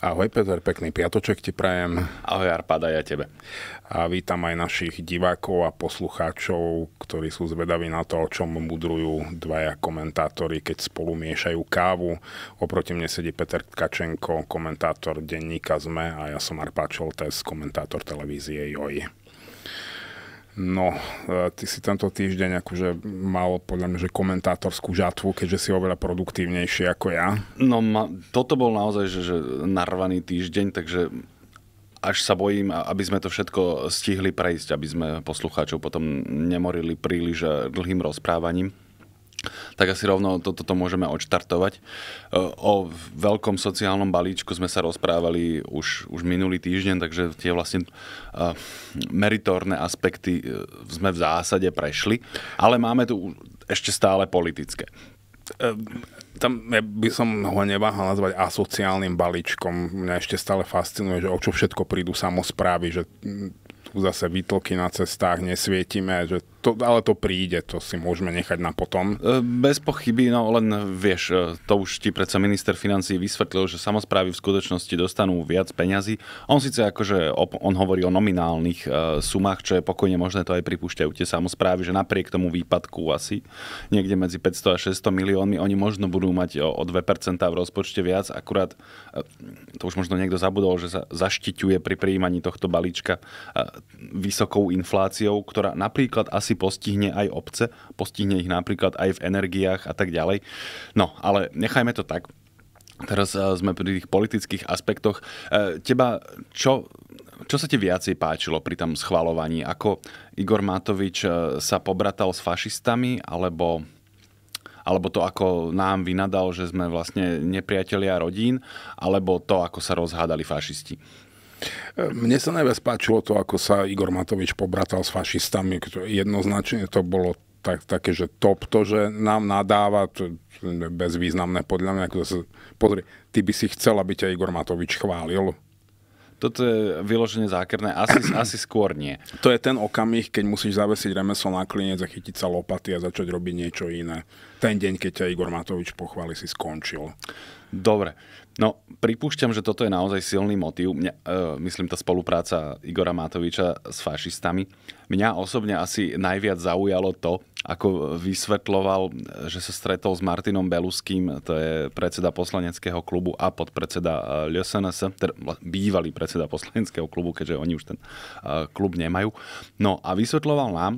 Ahoj Peter, pekný piatoček ti prajem. Ahoj Arpada, ja tebe. A vítam aj našich divákov a poslucháčov, ktorí sú zvedaví na to, o čom mudrujú dvaja komentátori, keď spolu miešajú kávu. Oproti mne sedí Peter Tkačenko, komentátor denníka ZME a ja som Arpád Šoltes, komentátor televízie JOJ. No, e, ty si tento týždeň akože mal podľa mňa, že komentátorskú žatvu, keďže si oveľa produktívnejší ako ja. No, ma, toto bol naozaj že, že narvaný týždeň, takže až sa bojím, aby sme to všetko stihli prejsť, aby sme poslucháčov potom nemorili príliš dlhým rozprávaním tak asi rovno toto to, to môžeme odštartovať. E, o veľkom sociálnom balíčku sme sa rozprávali už, už minulý týždeň, takže tie vlastne uh, meritórne aspekty e, sme v zásade prešli, ale máme tu ešte stále politické. Tam ja by som ho neváhal nazvať asociálnym balíčkom. Mňa ešte stále fascinuje, že o čo všetko prídu samozprávy, že tu zase výtlky na cestách nesvietime, že to, ale to príde, to si môžeme nechať na potom. E, bez pochyby, no len vieš, e, to už ti predsa minister financí vysvetlil, že samozprávy v skutočnosti dostanú viac peňazí. On síce akože, on hovorí o nominálnych sumách, čo je pokojne možné, to aj pripúšťajú tie samozprávy, že napriek tomu výpadku asi niekde medzi 500 a 600 miliónmi, oni možno budú mať o, o 2% v rozpočte viac, akurát to už možno niekto zabudol, že sa zaštiťuje pri prijímaní tohto balíčka vysokou infláciou, ktorá napríklad asi asi postihne aj obce, postihne ich napríklad aj v energiách a tak ďalej. No, ale nechajme to tak. Teraz eh, sme pri tých politických aspektoch. Eh, teba čo, čo sa ti viacej páčilo pri tom schvalovaní? Ako Igor Matovič eh, sa pobratal s fašistami, alebo alebo to, ako nám vynadal, že sme vlastne nepriatelia rodín, alebo to, ako sa rozhádali fašisti? Mne sa najviac páčilo to, ako sa Igor Matovič pobratal s fašistami. Jednoznačne to bolo tak, také, že top to, že nám nadáva, to bezvýznamné podľa mňa. Ako sa, pozri, ty by si chcel, aby ťa Igor Matovič chválil. Toto je vyloženie zákerné, asi, asi skôr nie. To je ten okamih, keď musíš zavesiť remeslo na klinec a chytiť sa lopaty a začať robiť niečo iné. Ten deň, keď ťa Igor Matovič pochváli, si skončil. Dobre. No, pripúšťam, že toto je naozaj silný motív. Mňa, uh, myslím, tá spolupráca Igora Matoviča s fašistami. Mňa osobne asi najviac zaujalo to, ako vysvetloval, že sa stretol s Martinom Beluským, to je predseda poslaneckého klubu a podpredseda LSNS, teda bývalý predseda poslaneckého klubu, keďže oni už ten uh, klub nemajú. No a vysvetloval nám,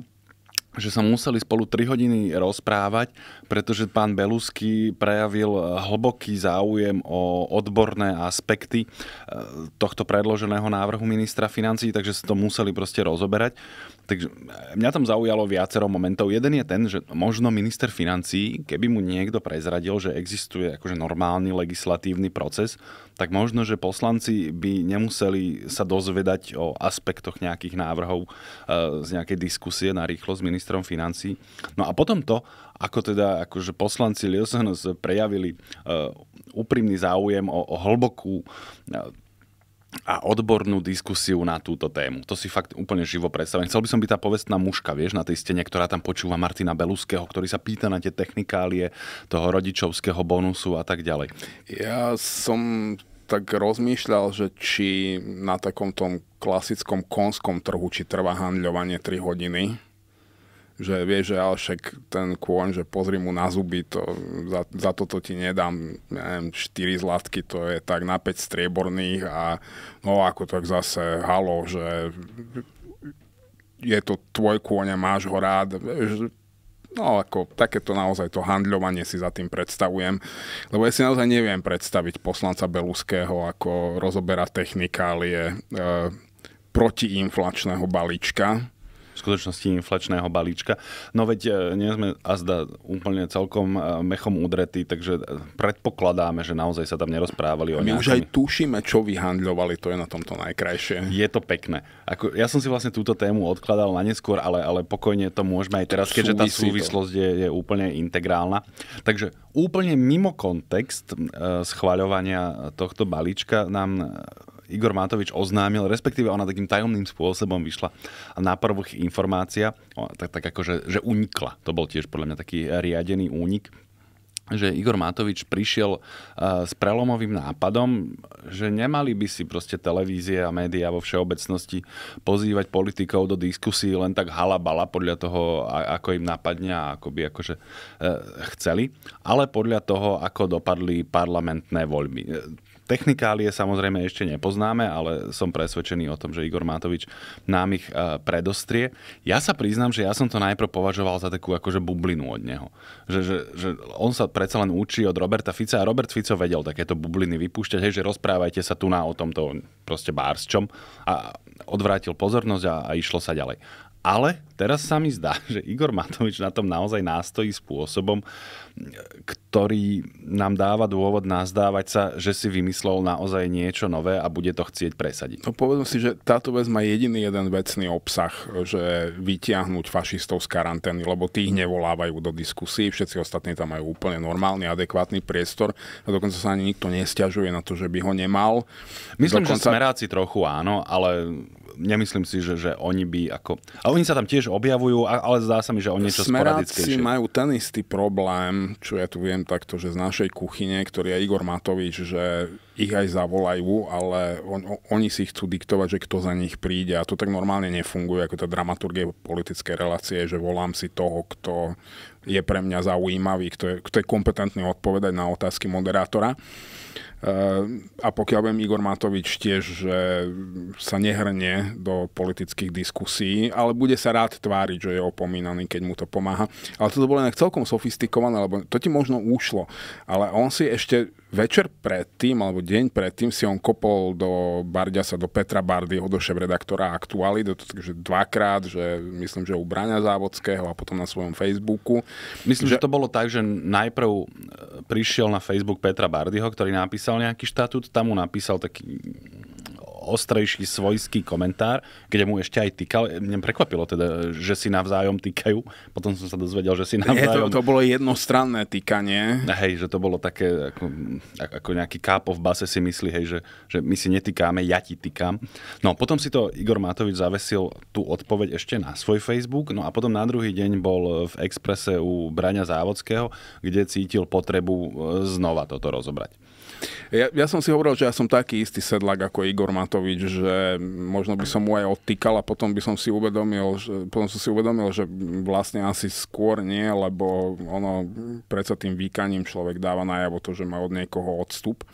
že sa museli spolu 3 hodiny rozprávať, pretože pán Belusky prejavil hlboký záujem o odborné aspekty e, tohto predloženého návrhu ministra financí, takže sa to museli proste rozoberať. Takže mňa tam zaujalo viacero momentov. Jeden je ten, že možno minister financí, keby mu niekto prezradil, že existuje akože normálny legislatívny proces, tak možno, že poslanci by nemuseli sa dozvedať o aspektoch nejakých návrhov e, z nejakej diskusie na rýchlo s ministrom financí. No a potom to, ako teda akože poslanci Liosanos prejavili uh, úprimný záujem o, o hlbokú uh, a odbornú diskusiu na túto tému. To si fakt úplne živo predstavujem. Chcel by som byť tá povestná muška, vieš, na tej stene, ktorá tam počúva Martina Beluského, ktorý sa pýta na tie technikálie toho rodičovského bonusu a tak ďalej. Ja som tak rozmýšľal, že či na takom tom klasickom konskom trhu, či trvá handľovanie 3 hodiny, že vieš, že ale však ten kôň, že pozri mu na zuby, to, za, za toto ti nedám, neviem, 4 zlatky, to je tak na 5 strieborných a no ako tak zase halo, že je to tvoj kôň a máš ho rád, vieš, no ako takéto naozaj to handľovanie si za tým predstavujem, lebo ja si naozaj neviem predstaviť poslanca Beluského, ako rozoberá technikálie e, protiinflačného balíčka, v skutočnosti inflačného balíčka. No veď e, nie sme azda úplne celkom e, mechom udretí, takže predpokladáme, že naozaj sa tam nerozprávali o My nejakom... už aj tušíme, čo vyhandľovali, to je na tomto najkrajšie. Je to pekné. Ako, ja som si vlastne túto tému odkladal na neskôr, ale, ale pokojne to môžeme aj teraz, keďže tá súvislosť je, je úplne integrálna. Takže úplne mimo kontext e, schváľovania tohto balíčka nám Igor Matovič oznámil, respektíve ona takým tajomným spôsobom vyšla na prvých informácia, tak, tak akože, že unikla. To bol tiež podľa mňa taký riadený únik že Igor Matovič prišiel uh, s prelomovým nápadom, že nemali by si proste televízie a médiá vo všeobecnosti pozývať politikov do diskusí len tak halabala podľa toho, ako im napadne a ako by akože uh, chceli, ale podľa toho, ako dopadli parlamentné voľby Technikálie samozrejme ešte nepoznáme, ale som presvedčený o tom, že Igor Matovič nám ich e, predostrie. Ja sa priznám, že ja som to najprv považoval za takú akože bublinu od neho. Že, že, že on sa predsa len učí od Roberta Fica a Robert Fico vedel takéto bubliny vypúšťať, hej, že rozprávajte sa tu na o tomto proste bársčom a odvrátil pozornosť a, a išlo sa ďalej. Ale teraz sa mi zdá, že Igor Matovič na tom naozaj nástojí spôsobom, ktorý nám dáva dôvod nazdávať sa, že si vymyslel naozaj niečo nové a bude to chcieť presadiť. No povedzme si, že táto vec má jediný jeden vecný obsah, že vytiahnuť fašistov z karantény, lebo tých nevolávajú do diskusí, všetci ostatní tam majú úplne normálny, adekvátny priestor a dokonca sa ani nikto nestiažuje na to, že by ho nemal. Myslím, dokonca... že smeráci trochu áno, ale nemyslím si, že, že oni by ako... A oni sa tam tiež objavujú, ale zdá sa mi, že oni niečo sporadickejšie. majú ten istý problém, čo ja tu viem takto, že z našej kuchyne, ktorý je Igor Matovič, že ich aj zavolajú, ale on, oni si chcú diktovať, že kto za nich príde a to tak normálne nefunguje, ako tá dramaturgie politické relácie, že volám si toho, kto je pre mňa zaujímavý, kto je, kto je kompetentný odpovedať na otázky moderátora. A pokiaľ viem, Igor Matovič tiež, že sa nehrnie do politických diskusí, ale bude sa rád tváriť, že je opomínaný, keď mu to pomáha. Ale toto bolo inak celkom sofistikované, lebo to ti možno ušlo. Ale on si ešte večer predtým, alebo deň predtým si on kopol do Barďasa, do Petra Bardyho, do šéf-redaktora Aktuály, do, takže dvakrát, že myslím, že u Braňa Závodského a potom na svojom Facebooku. Myslím, že, že to bolo tak, že najprv e, prišiel na Facebook Petra Bardyho, ktorý napísal nejaký štatút, tam mu napísal taký ostrejší svojský komentár, kde mu ešte aj týkal. Mne prekvapilo teda, že si navzájom týkajú. Potom som sa dozvedel, že si navzájom... Nie, to, to bolo jednostranné týkanie. Hej, že to bolo také, ako, ako nejaký kápo v base si myslí, hej, že, že my si netýkáme, ja ti týkam. No, potom si to Igor Matovič zavesil tú odpoveď ešte na svoj Facebook, no a potom na druhý deň bol v Exprese u Braňa Závodského, kde cítil potrebu e, znova toto rozobrať. Ja, ja som si hovoril, že ja som taký istý sedlak ako Igor Matovič, že možno by som mu aj odtýkal a potom by som si uvedomil, že, potom som si uvedomil, že vlastne asi skôr nie, lebo ono predsa tým výkaním človek dáva najavo to, že má od niekoho odstup.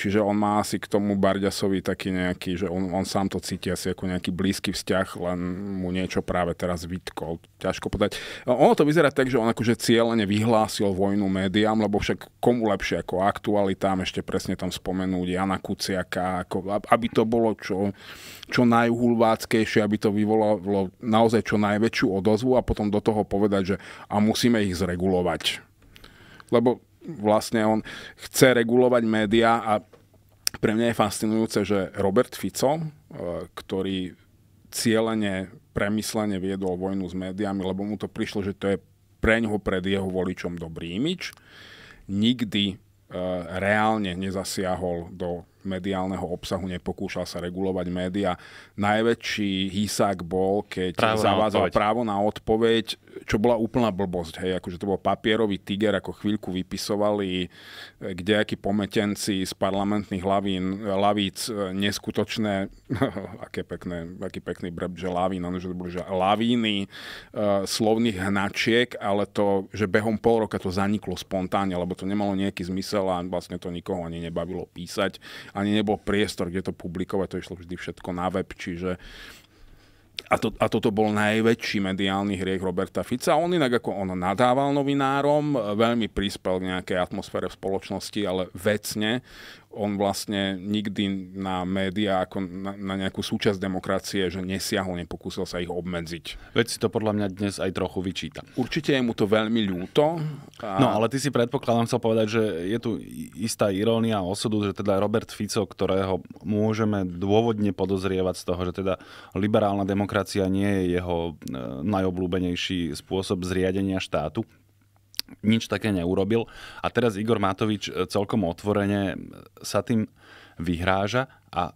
Čiže on má asi k tomu Barďasovi taký nejaký, že on, on sám to cíti asi ako nejaký blízky vzťah, len mu niečo práve teraz vytkol. Ťažko povedať. Ono to vyzerá tak, že on akože cieľene vyhlásil vojnu médiám, lebo však komu lepšie ako aktualitám, ešte presne tam spomenúť Jana Kuciaka, ako, aby to bolo čo, čo najhulváckejšie, aby to vyvolalo naozaj čo najväčšiu odozvu a potom do toho povedať, že a musíme ich zregulovať. Lebo vlastne on chce regulovať médiá a pre mňa je fascinujúce, že Robert Fico, e, ktorý cieľene, premyslene viedol vojnu s médiami, lebo mu to prišlo, že to je pre ňoho pred jeho voličom dobrý imič, nikdy e, reálne nezasiahol do mediálneho obsahu, nepokúšal sa regulovať média. Najväčší hysák bol, keď právo zavádzal na právo na odpoveď, čo bola úplná blbosť. Hej, akože to bol papierový tiger, ako chvíľku vypisovali eh, kdejakí pometenci z parlamentných lavín, lavíc eh, neskutočné, aké pekné, aký pekný breb, že lavín, že to boli že lavíny uh, slovných hnačiek, ale to, že behom pol roka to zaniklo spontánne, lebo to nemalo nejaký zmysel a vlastne to nikoho ani nebavilo písať ani nebol priestor, kde to publikovať, to išlo vždy všetko na web, čiže a, to, a toto bol najväčší mediálny hriech Roberta Fica. On inak ako on nadával novinárom, veľmi prispel k nejakej atmosfére v spoločnosti, ale vecne on vlastne nikdy na médiá ako na, na nejakú súčasť demokracie, že nesiahol, nepokúsil sa ich obmedziť. Veď si to podľa mňa dnes aj trochu vyčíta. Určite je mu to veľmi ľúto. A... No ale ty si predpokladám chcel povedať, že je tu istá irónia osudu, že teda Robert Fico, ktorého môžeme dôvodne podozrievať z toho, že teda liberálna demokracia nie je jeho e, najobľúbenejší spôsob zriadenia štátu, nič také neurobil. A teraz Igor Matovič e, celkom otvorene sa tým vyhráža a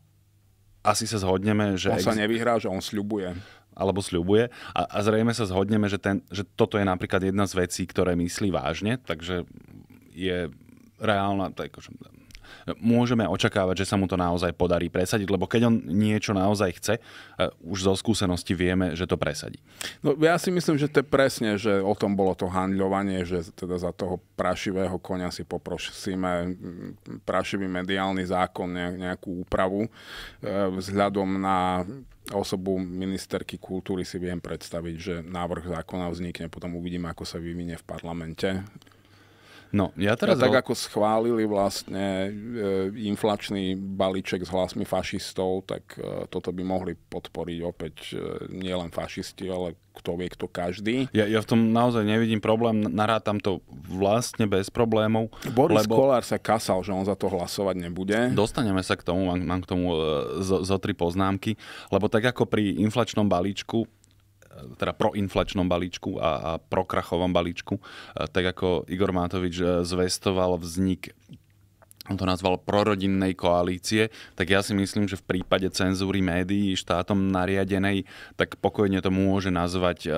asi sa zhodneme, že... On sa nevyhráža, on sľubuje. Alebo sľubuje. A, a zrejme sa zhodneme, že, ten, že toto je napríklad jedna z vecí, ktoré myslí vážne, takže je reálna, tak, môžeme očakávať, že sa mu to naozaj podarí presadiť, lebo keď on niečo naozaj chce, eh, už zo skúsenosti vieme, že to presadí. No, ja si myslím, že to je presne, že o tom bolo to handľovanie, že teda za toho prašivého konia si poprosíme mm, prašivý mediálny zákon, nejakú úpravu. Eh, vzhľadom na osobu ministerky kultúry si viem predstaviť, že návrh zákona vznikne, potom uvidíme, ako sa vyvinie v parlamente. No, ja teraz... Ja, tak ako schválili vlastne e, inflačný balíček s hlasmi fašistov, tak e, toto by mohli podporiť opäť e, nielen fašisti, ale kto vie, kto každý. Ja, ja v tom naozaj nevidím problém, narátam to vlastne bez problémov. Boris lebo... Kolár sa kasal, že on za to hlasovať nebude. Dostaneme sa k tomu, mám, mám k tomu e, zo, zo tri poznámky, lebo tak ako pri inflačnom balíčku teda proinflačnom balíčku a, a prokrachovom balíčku, tak ako Igor Matovič e, zvestoval vznik on to nazval prorodinnej koalície, tak ja si myslím, že v prípade cenzúry médií štátom nariadenej, tak pokojne to môže nazvať e,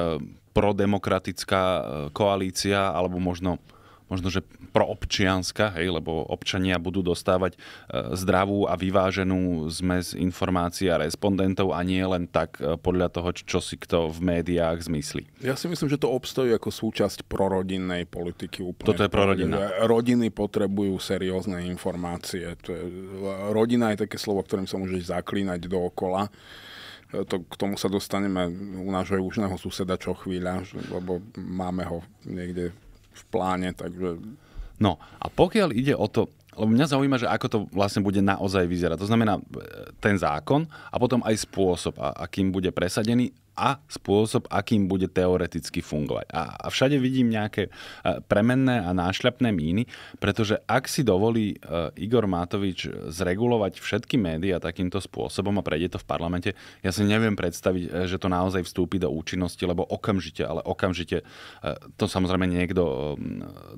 prodemokratická e, koalícia, alebo možno možno, že proobčianska, hej, lebo občania budú dostávať e, zdravú a vyváženú zmes informácií a respondentov a nie len tak e, podľa toho, čo si kto v médiách zmyslí. Ja si myslím, že to obstojí ako súčasť prorodinnej politiky úplne. Toto je prorodina. Rodiny potrebujú seriózne informácie. To je, rodina je také slovo, ktorým sa môžeš zaklínať dookola e, to, k tomu sa dostaneme u nášho južného suseda čo chvíľa, lebo máme ho niekde v pláne, takže... No a pokiaľ ide o to, lebo mňa zaujíma, že ako to vlastne bude naozaj vyzerať. To znamená e, ten zákon a potom aj spôsob, akým bude presadený a spôsob, akým bude teoreticky fungovať. A, a všade vidím nejaké e, premenné a nášľapné míny, pretože ak si dovolí uh, Igor Matovič zregulovať všetky médiá takýmto spôsobom a prejde to v parlamente, ja si neviem predstaviť, e, že to naozaj vstúpi do účinnosti, lebo okamžite, ale okamžite, to samozrejme niekto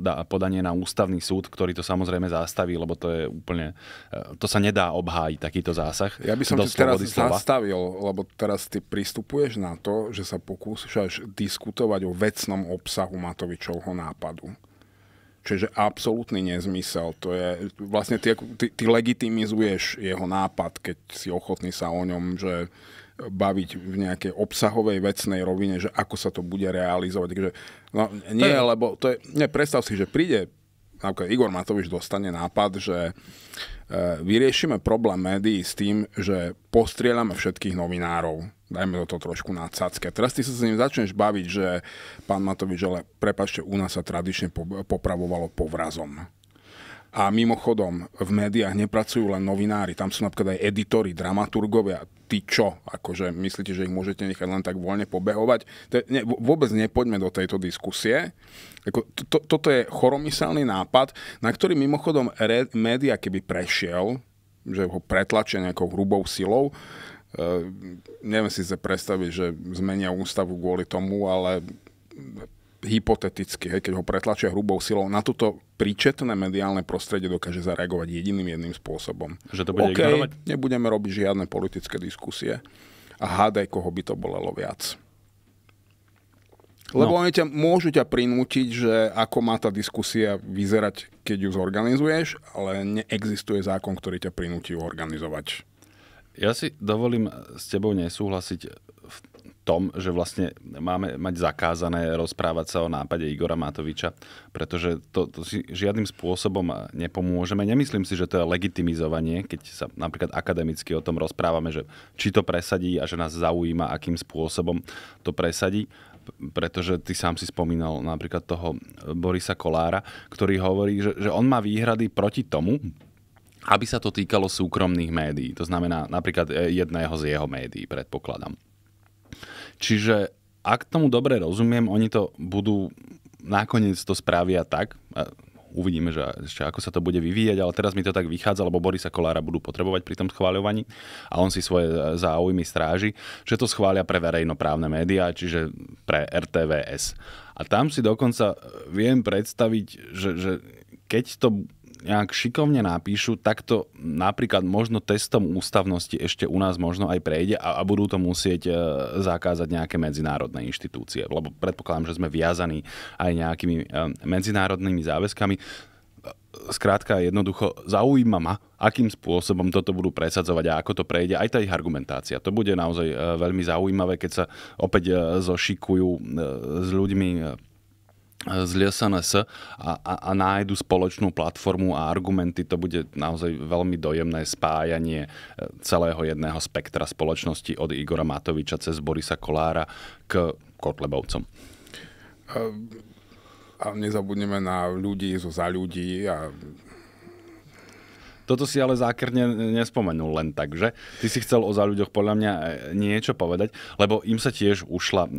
dá podanie na ústavný súd, ktorý to samozrejme zastaví, lebo to je úplne, to sa nedá obhájiť takýto zásah. Ja by som si teraz slova. zastavil, lebo teraz ty pristupuješ na na to, že sa pokúšaš diskutovať o vecnom obsahu Matovičovho nápadu. Čiže absolútny nezmysel. To je, vlastne ty, ty, ty legitimizuješ jeho nápad, keď si ochotný sa o ňom, že baviť v nejakej obsahovej vecnej rovine, že ako sa to bude realizovať. Takže, no, nie, lebo to je, nie, predstav si, že príde napríklad Igor Matovič dostane nápad, že e, vyriešime problém médií s tým, že postrieľame všetkých novinárov. Dajme to trošku na cacke. Teraz ty sa s ním začneš baviť, že pán Matovič, ale prepačte, u nás sa tradične popravovalo povrazom. A mimochodom, v médiách nepracujú len novinári, tam sú napríklad aj editori, dramaturgovia. Ty čo? Akože myslíte, že ich môžete nechať len tak voľne pobehovať? To ne, vôbec nepoďme do tejto diskusie. Ako, to, to, toto je choromyselný nápad, na ktorý mimochodom re, média, keby prešiel, že ho pretlačia nejakou hrubou silou, Uh, neviem si sa predstaviť, že zmenia ústavu kvôli tomu, ale hypoteticky, hej, keď ho pretlačia hrubou silou, na toto príčetné mediálne prostredie dokáže zareagovať jediným jedným spôsobom. Že to bude okay, ignorovať? nebudeme robiť žiadne politické diskusie a hádaj, koho by to bolelo viac. Lebo no. oni ťa, môžu ťa prinútiť, že ako má tá diskusia vyzerať, keď ju zorganizuješ, ale neexistuje zákon, ktorý ťa prinúti ju organizovať. Ja si dovolím s tebou nesúhlasiť tom, že vlastne máme mať zakázané rozprávať sa o nápade Igora Matoviča, pretože to, to si žiadnym spôsobom nepomôžeme. Nemyslím si, že to je legitimizovanie, keď sa napríklad akademicky o tom rozprávame, že či to presadí a že nás zaujíma, akým spôsobom to presadí pretože ty sám si spomínal napríklad toho Borisa Kolára, ktorý hovorí, že, že on má výhrady proti tomu, aby sa to týkalo súkromných médií. To znamená napríklad e, jedného z jeho médií, predpokladám. Čiže ak tomu dobre rozumiem, oni to budú, nakoniec to spravia tak, uvidíme, že ešte ako sa to bude vyvíjať, ale teraz mi to tak vychádza, lebo Borisa Kolára budú potrebovať pri tom schváľovaní a on si svoje záujmy stráži, že to schvália pre verejnoprávne médiá, čiže pre RTVS. A tam si dokonca viem predstaviť, že, že keď to nejak šikovne napíšu, tak to napríklad možno testom ústavnosti ešte u nás možno aj prejde a, a budú to musieť e, zakázať nejaké medzinárodné inštitúcie, lebo predpokladám, že sme viazaní aj nejakými e, medzinárodnými záväzkami. skrátka jednoducho zaujíma ma, akým spôsobom toto budú presadzovať a ako to prejde, aj tá ich argumentácia. To bude naozaj veľmi zaujímavé, keď sa opäť zošikujú s ľuďmi z LSNS a, a, a nájdu spoločnú platformu a argumenty, to bude naozaj veľmi dojemné spájanie e, celého jedného spektra spoločnosti od Igora Matoviča cez Borisa Kolára k Kotlebovcom. A nezabudneme na ľudí zo za ľudí a toto si ale zákerne nespomenul len tak, že? Ty si chcel o ľuďoch podľa mňa e, niečo povedať, lebo im sa tiež ušla e,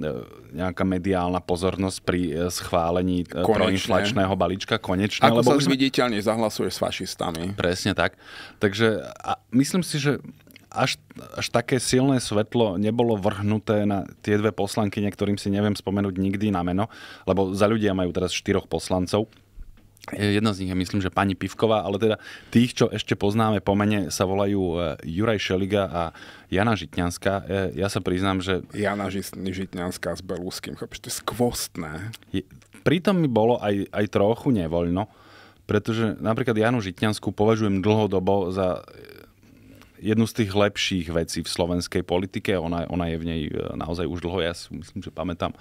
nejaká mediálna pozornosť pri e, schválení konečne. proinflačného balíčka konečne. Ako lebo sa už... viditeľne zahlasuje s fašistami. Presne tak. Takže a myslím si, že až, až také silné svetlo nebolo vrhnuté na tie dve poslanky, ktorým si neviem spomenúť nikdy na meno, lebo za ľudia majú teraz štyroch poslancov Jedna z nich je, myslím, že pani Pivková, ale teda tých, čo ešte poznáme po mene, sa volajú e, Juraj Šeliga a Jana Žitňanská. E, ja sa priznám, že... Jana Žitňanská s Belúským, chápeš, to je skvostné. Pritom mi bolo aj, aj trochu nevoľno, pretože napríklad Janu Žitňanskú považujem dlhodobo za jednu z tých lepších vecí v slovenskej politike. Ona, ona je v nej e, naozaj už dlho. Ja si myslím, že pamätám, e,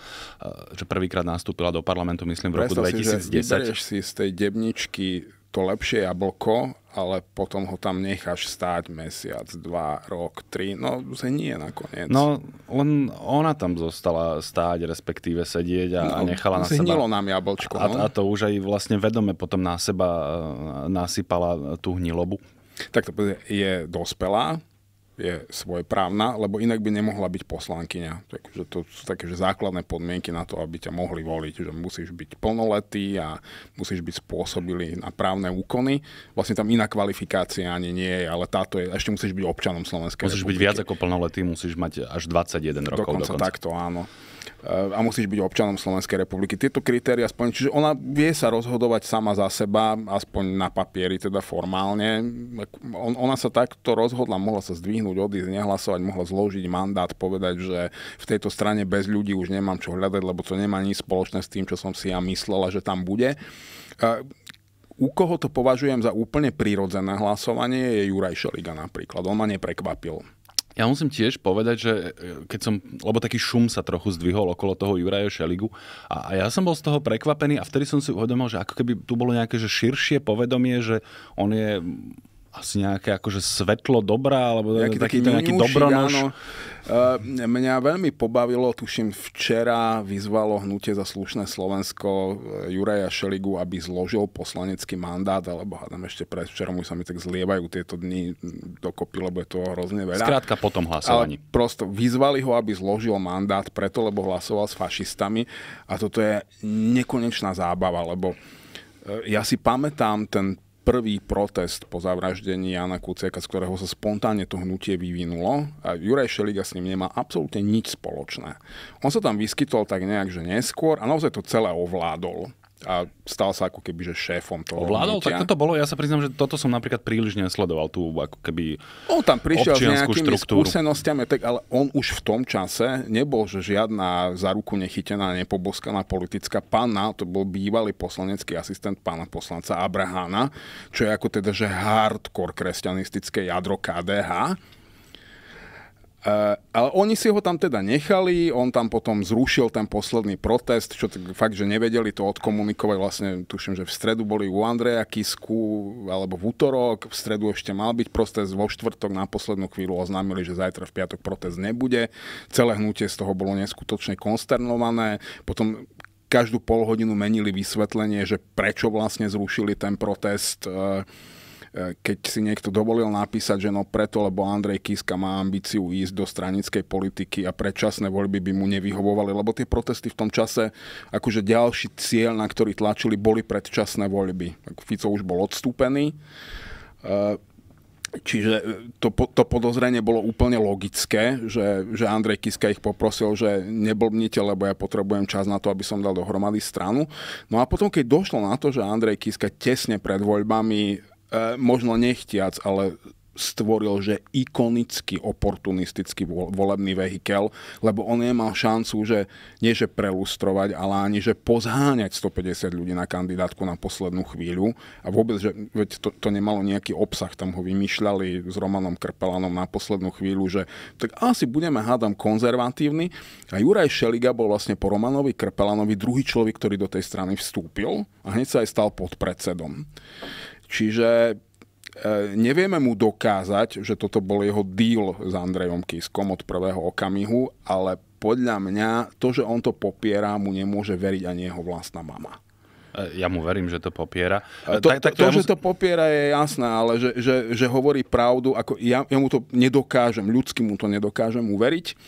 že prvýkrát nastúpila do parlamentu, myslím, v roku Predstav 2010. Si, si z tej debničky to lepšie jablko, ale potom ho tam necháš stáť mesiac, dva, rok, tri, no se nie nakoniec. No, len ona tam zostala stáť, respektíve sedieť a, no, a nechala na seba... nám jablčko. No? A, a to už aj vlastne vedome potom na seba e, nasypala tú hnilobu tak to je dospelá, je svojprávna, lebo inak by nemohla byť poslankyňa. Takže to sú také že základné podmienky na to, aby ťa mohli voliť. Že musíš byť plnoletý a musíš byť spôsobili na právne úkony. Vlastne tam iná kvalifikácia ani nie je, ale táto je, ešte musíš byť občanom Slovenskej Musíš republiky. byť viac ako plnoletý, musíš mať až 21 rokov. Dokonca, dokonca. takto, áno. Eh, a musíš byť občanom Slovenskej republiky. Tieto kritéria splniť. Čiže ona vie sa rozhodovať sama za seba, aspoň na papieri, teda formálne. On, ona sa takto rozhodla, mohla sa zdvihnúť, odísť, nehlasovať, mohla zložiť mandát, povedať, že v tejto strane bez ľudí už nemám čo hľadať, lebo to nemá nič spoločné s tým, čo som si ja myslela, že tam bude. Eh, u koho to považujem za úplne prirodzené hlasovanie je Juraj Šeliga napríklad. On ma neprekvapil. Ja musím tiež povedať, že e, keď som, lebo taký šum sa trochu zdvihol okolo toho Juraja Šeligu a, a ja som bol z toho prekvapený a vtedy som si uvedomil, že ako keby tu bolo nejaké že širšie povedomie, že on je asi nejaké akože svetlo dobrá, alebo nejaký, taký, taký nejaký dobronož. Áno. Uh, mňa veľmi pobavilo, tuším včera vyzvalo hnutie za slušné Slovensko e, Juraja Šeligu, aby zložil poslanecký mandát, alebo hádam ešte pred včerom už sa mi tak zlievajú tieto dni dokopy, lebo je to hrozne veľa. Skrátka po tom hlasovaní. Ale prosto vyzvali ho, aby zložil mandát preto, lebo hlasoval s fašistami a toto je nekonečná zábava, lebo e, ja si pamätám ten prvý protest po zavraždení Jana Kuciaka, z ktorého sa spontánne to hnutie vyvinulo a Juraj Šeliga s ním nemá absolútne nič spoločné. On sa tam vyskytol tak nejak, že neskôr a naozaj to celé ovládol a stal sa ako keby že šéfom toho Ovládol? Tak toto bolo, ja sa priznám, že toto som napríklad príliš nesledoval, tú ako keby On tam prišiel s nejakými štruktúru. skúsenostiami, tak, ale on už v tom čase nebol, že žiadna za ruku nechytená, nepoboskaná politická panna, to bol bývalý poslanecký asistent pána poslanca Abrahána, čo je ako teda, že hardcore kresťanistické jadro KDH ale oni si ho tam teda nechali, on tam potom zrušil ten posledný protest, čo fakt, že nevedeli to odkomunikovať. Vlastne tuším, že v stredu boli u Andreja Kisku, alebo v útorok, v stredu ešte mal byť protest, vo štvrtok na poslednú chvíľu oznámili, že zajtra v piatok protest nebude. Celé hnutie z toho bolo neskutočne konsternované. Potom každú pol hodinu menili vysvetlenie, že prečo vlastne zrušili ten protest. E, keď si niekto dovolil napísať, že no preto, lebo Andrej Kiska má ambíciu ísť do stranickej politiky a predčasné voľby by mu nevyhovovali, lebo tie protesty v tom čase, akože ďalší cieľ, na ktorý tlačili, boli predčasné voľby. Fico už bol odstúpený. E, čiže to, to podozrenie bolo úplne logické, že, že Andrej Kiska ich poprosil, že neblbnite, lebo ja potrebujem čas na to, aby som dal dohromady stranu. No a potom, keď došlo na to, že Andrej Kiska tesne pred voľbami E, možno nechtiac, ale stvoril, že ikonický oportunistický volebný vehikel, lebo on nemal šancu, že nie že prelustrovať, ale ani že pozháňať 150 ľudí na kandidátku na poslednú chvíľu a vôbec, že veď to, to nemalo nejaký obsah, tam ho vymýšľali s Romanom Krpelanom na poslednú chvíľu, že tak asi budeme hádam konzervatívny a Juraj Šeliga bol vlastne po Romanovi Krpelanovi druhý človek, ktorý do tej strany vstúpil a hneď sa aj stal podpredsedom. Čiže E, nevieme mu dokázať, že toto bol jeho deal s Andrejom Kiskom od prvého okamihu, ale podľa mňa to, že on to popiera, mu nemôže veriť ani jeho vlastná mama. E, ja mu verím, že to popiera. To, tak, tak to, to, ja mu... že to popiera je jasné, ale že, že, že hovorí pravdu, ako ja, ja mu to nedokážem, ľudsky mu to nedokážem uveriť.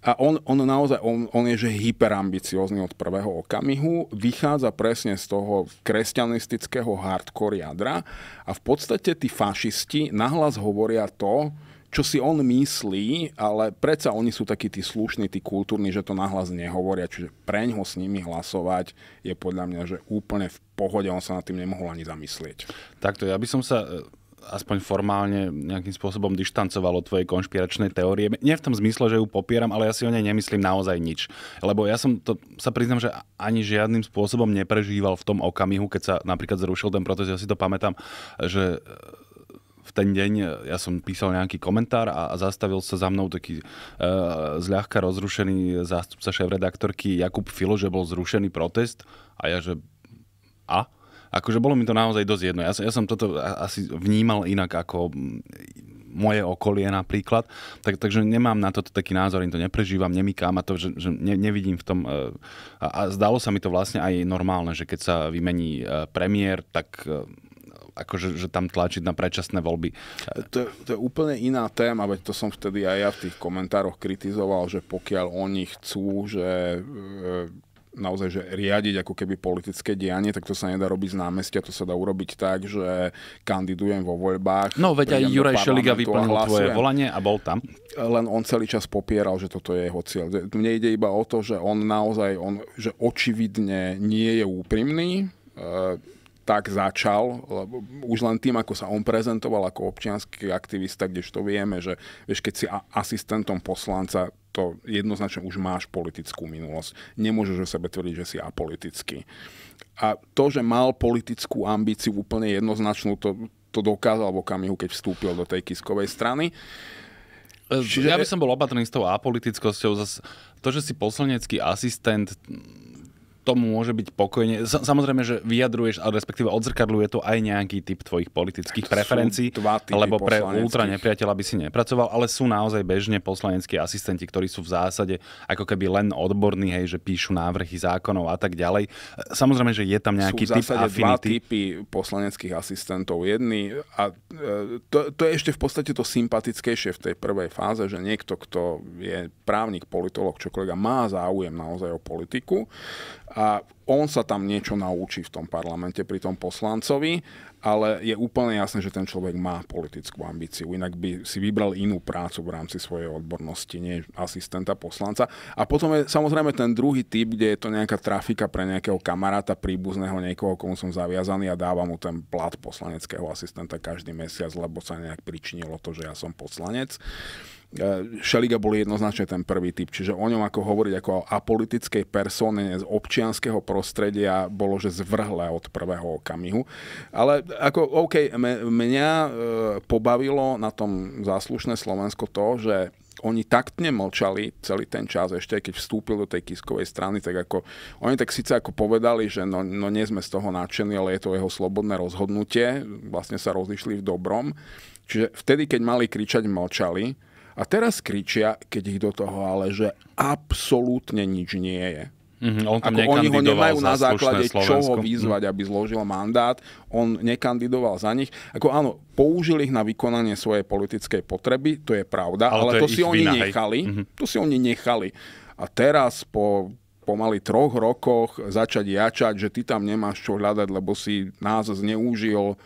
A on, on naozaj, on, on je že hyperambiciózny od prvého okamihu, vychádza presne z toho kresťanistického hardcore jadra a v podstate tí fašisti nahlas hovoria to, čo si on myslí, ale predsa oni sú takí tí slušní, tí kultúrni, že to nahlas nehovoria, čiže preň ho s nimi hlasovať je podľa mňa, že úplne v pohode, on sa nad tým nemohol ani zamyslieť. Takto, ja by som sa aspoň formálne nejakým spôsobom dištancoval od tvojej konšpiračnej teórie. Nie v tom zmysle, že ju popieram, ale ja si o nej nemyslím naozaj nič. Lebo ja som to, sa priznam, že ani žiadnym spôsobom neprežíval v tom okamihu, keď sa napríklad zrušil ten protest. Ja si to pamätám, že v ten deň ja som písal nejaký komentár a, a zastavil sa za mnou taký e, zľahka rozrušený zástupca šéf-redaktorky Jakub Filo, že bol zrušený protest a ja, že a? Akože bolo mi to naozaj dosť jedno. Ja, ja som toto asi vnímal inak ako moje okolie napríklad, tak, takže nemám na toto taký názor, im to neprežívam, nemykám a to, že, že ne, nevidím v tom e, a, a zdalo sa mi to vlastne aj normálne, že keď sa vymení e, premiér, tak e, akože, že tam tlačiť na predčasné voľby. To, to je úplne iná téma, veď to som vtedy aj ja v tých komentároch kritizoval, že pokiaľ oni chcú, že naozaj že riadiť ako keby politické dianie, tak to sa nedá robiť z námestia, to sa dá urobiť tak, že kandidujem vo voľbách. No veď aj Juraj Šeliga vyplnil tvoje volanie a bol tam. Len on celý čas popieral, že toto je jeho cieľ. Mne ide iba o to, že on naozaj, on, že očividne nie je úprimný, e, tak začal, lebo už len tým, ako sa on prezentoval ako občianský aktivista, kdežto vieme, že vieš, keď si asistentom poslanca, to jednoznačne už máš politickú minulosť. Nemôžeš o sebe tvrdiť, že si apolitický. A to, že mal politickú ambíciu úplne jednoznačnú, to, to dokázal v okamihu, keď vstúpil do tej kiskovej strany. Čiže... Ja by som bol opatrný s tou apolitickosťou. Zas to, že si poslanecký asistent, tomu môže byť pokojne. Samozrejme, že vyjadruješ, ale respektíve odzrkadluje to aj nejaký typ tvojich politických sú preferencií, lebo pre ultra nepriateľa by si nepracoval, ale sú naozaj bežne poslaneckí asistenti, ktorí sú v zásade ako keby len odborní, hej, že píšu návrhy zákonov a tak ďalej. Samozrejme, že je tam nejaký sú v typ affinity. dva typy poslaneckých asistentov. Jedný, a e, to, to je ešte v podstate to sympatickejšie v tej prvej fáze, že niekto, kto je právnik, politolog, čokoľvek má záujem naozaj o politiku, a on sa tam niečo naučí v tom parlamente pri tom poslancovi, ale je úplne jasné, že ten človek má politickú ambíciu, inak by si vybral inú prácu v rámci svojej odbornosti, nie asistenta poslanca. A potom je samozrejme ten druhý typ, kde je to nejaká trafika pre nejakého kamaráta, príbuzného, niekoho, komu som zaviazaný a dáva mu ten plat poslaneckého asistenta každý mesiac, lebo sa nejak pričinilo to, že ja som poslanec. E, Šeliga bol jednoznačne ten prvý typ, čiže o ňom ako hovoriť ako o apolitickej persone z občianského prostredia bolo, že zvrhlé od prvého okamihu. Ale ako, OK, mňa e, pobavilo na tom záslušné Slovensko to, že oni taktne mlčali celý ten čas, ešte keď vstúpil do tej kiskovej strany, tak ako oni tak síce ako povedali, že no, no nie sme z toho nadšení, ale je to jeho slobodné rozhodnutie, vlastne sa rozišli v dobrom. Čiže vtedy, keď mali kričať, mlčali, a teraz kričia, keď ich do toho ale, že absolútne nič nie je. Mm-hmm, on tam Ako oni ho nemajú na základe čoho vyzvať, mm. aby zložil mandát. On nekandidoval za nich. Ako áno, použili ich na vykonanie svojej politickej potreby, to je pravda, ale, ale to, to si oni vina, nechali. Mm-hmm. To si oni nechali. A teraz po pomaly troch rokoch začať jačať, že ty tam nemáš čo hľadať, lebo si nás zneužil,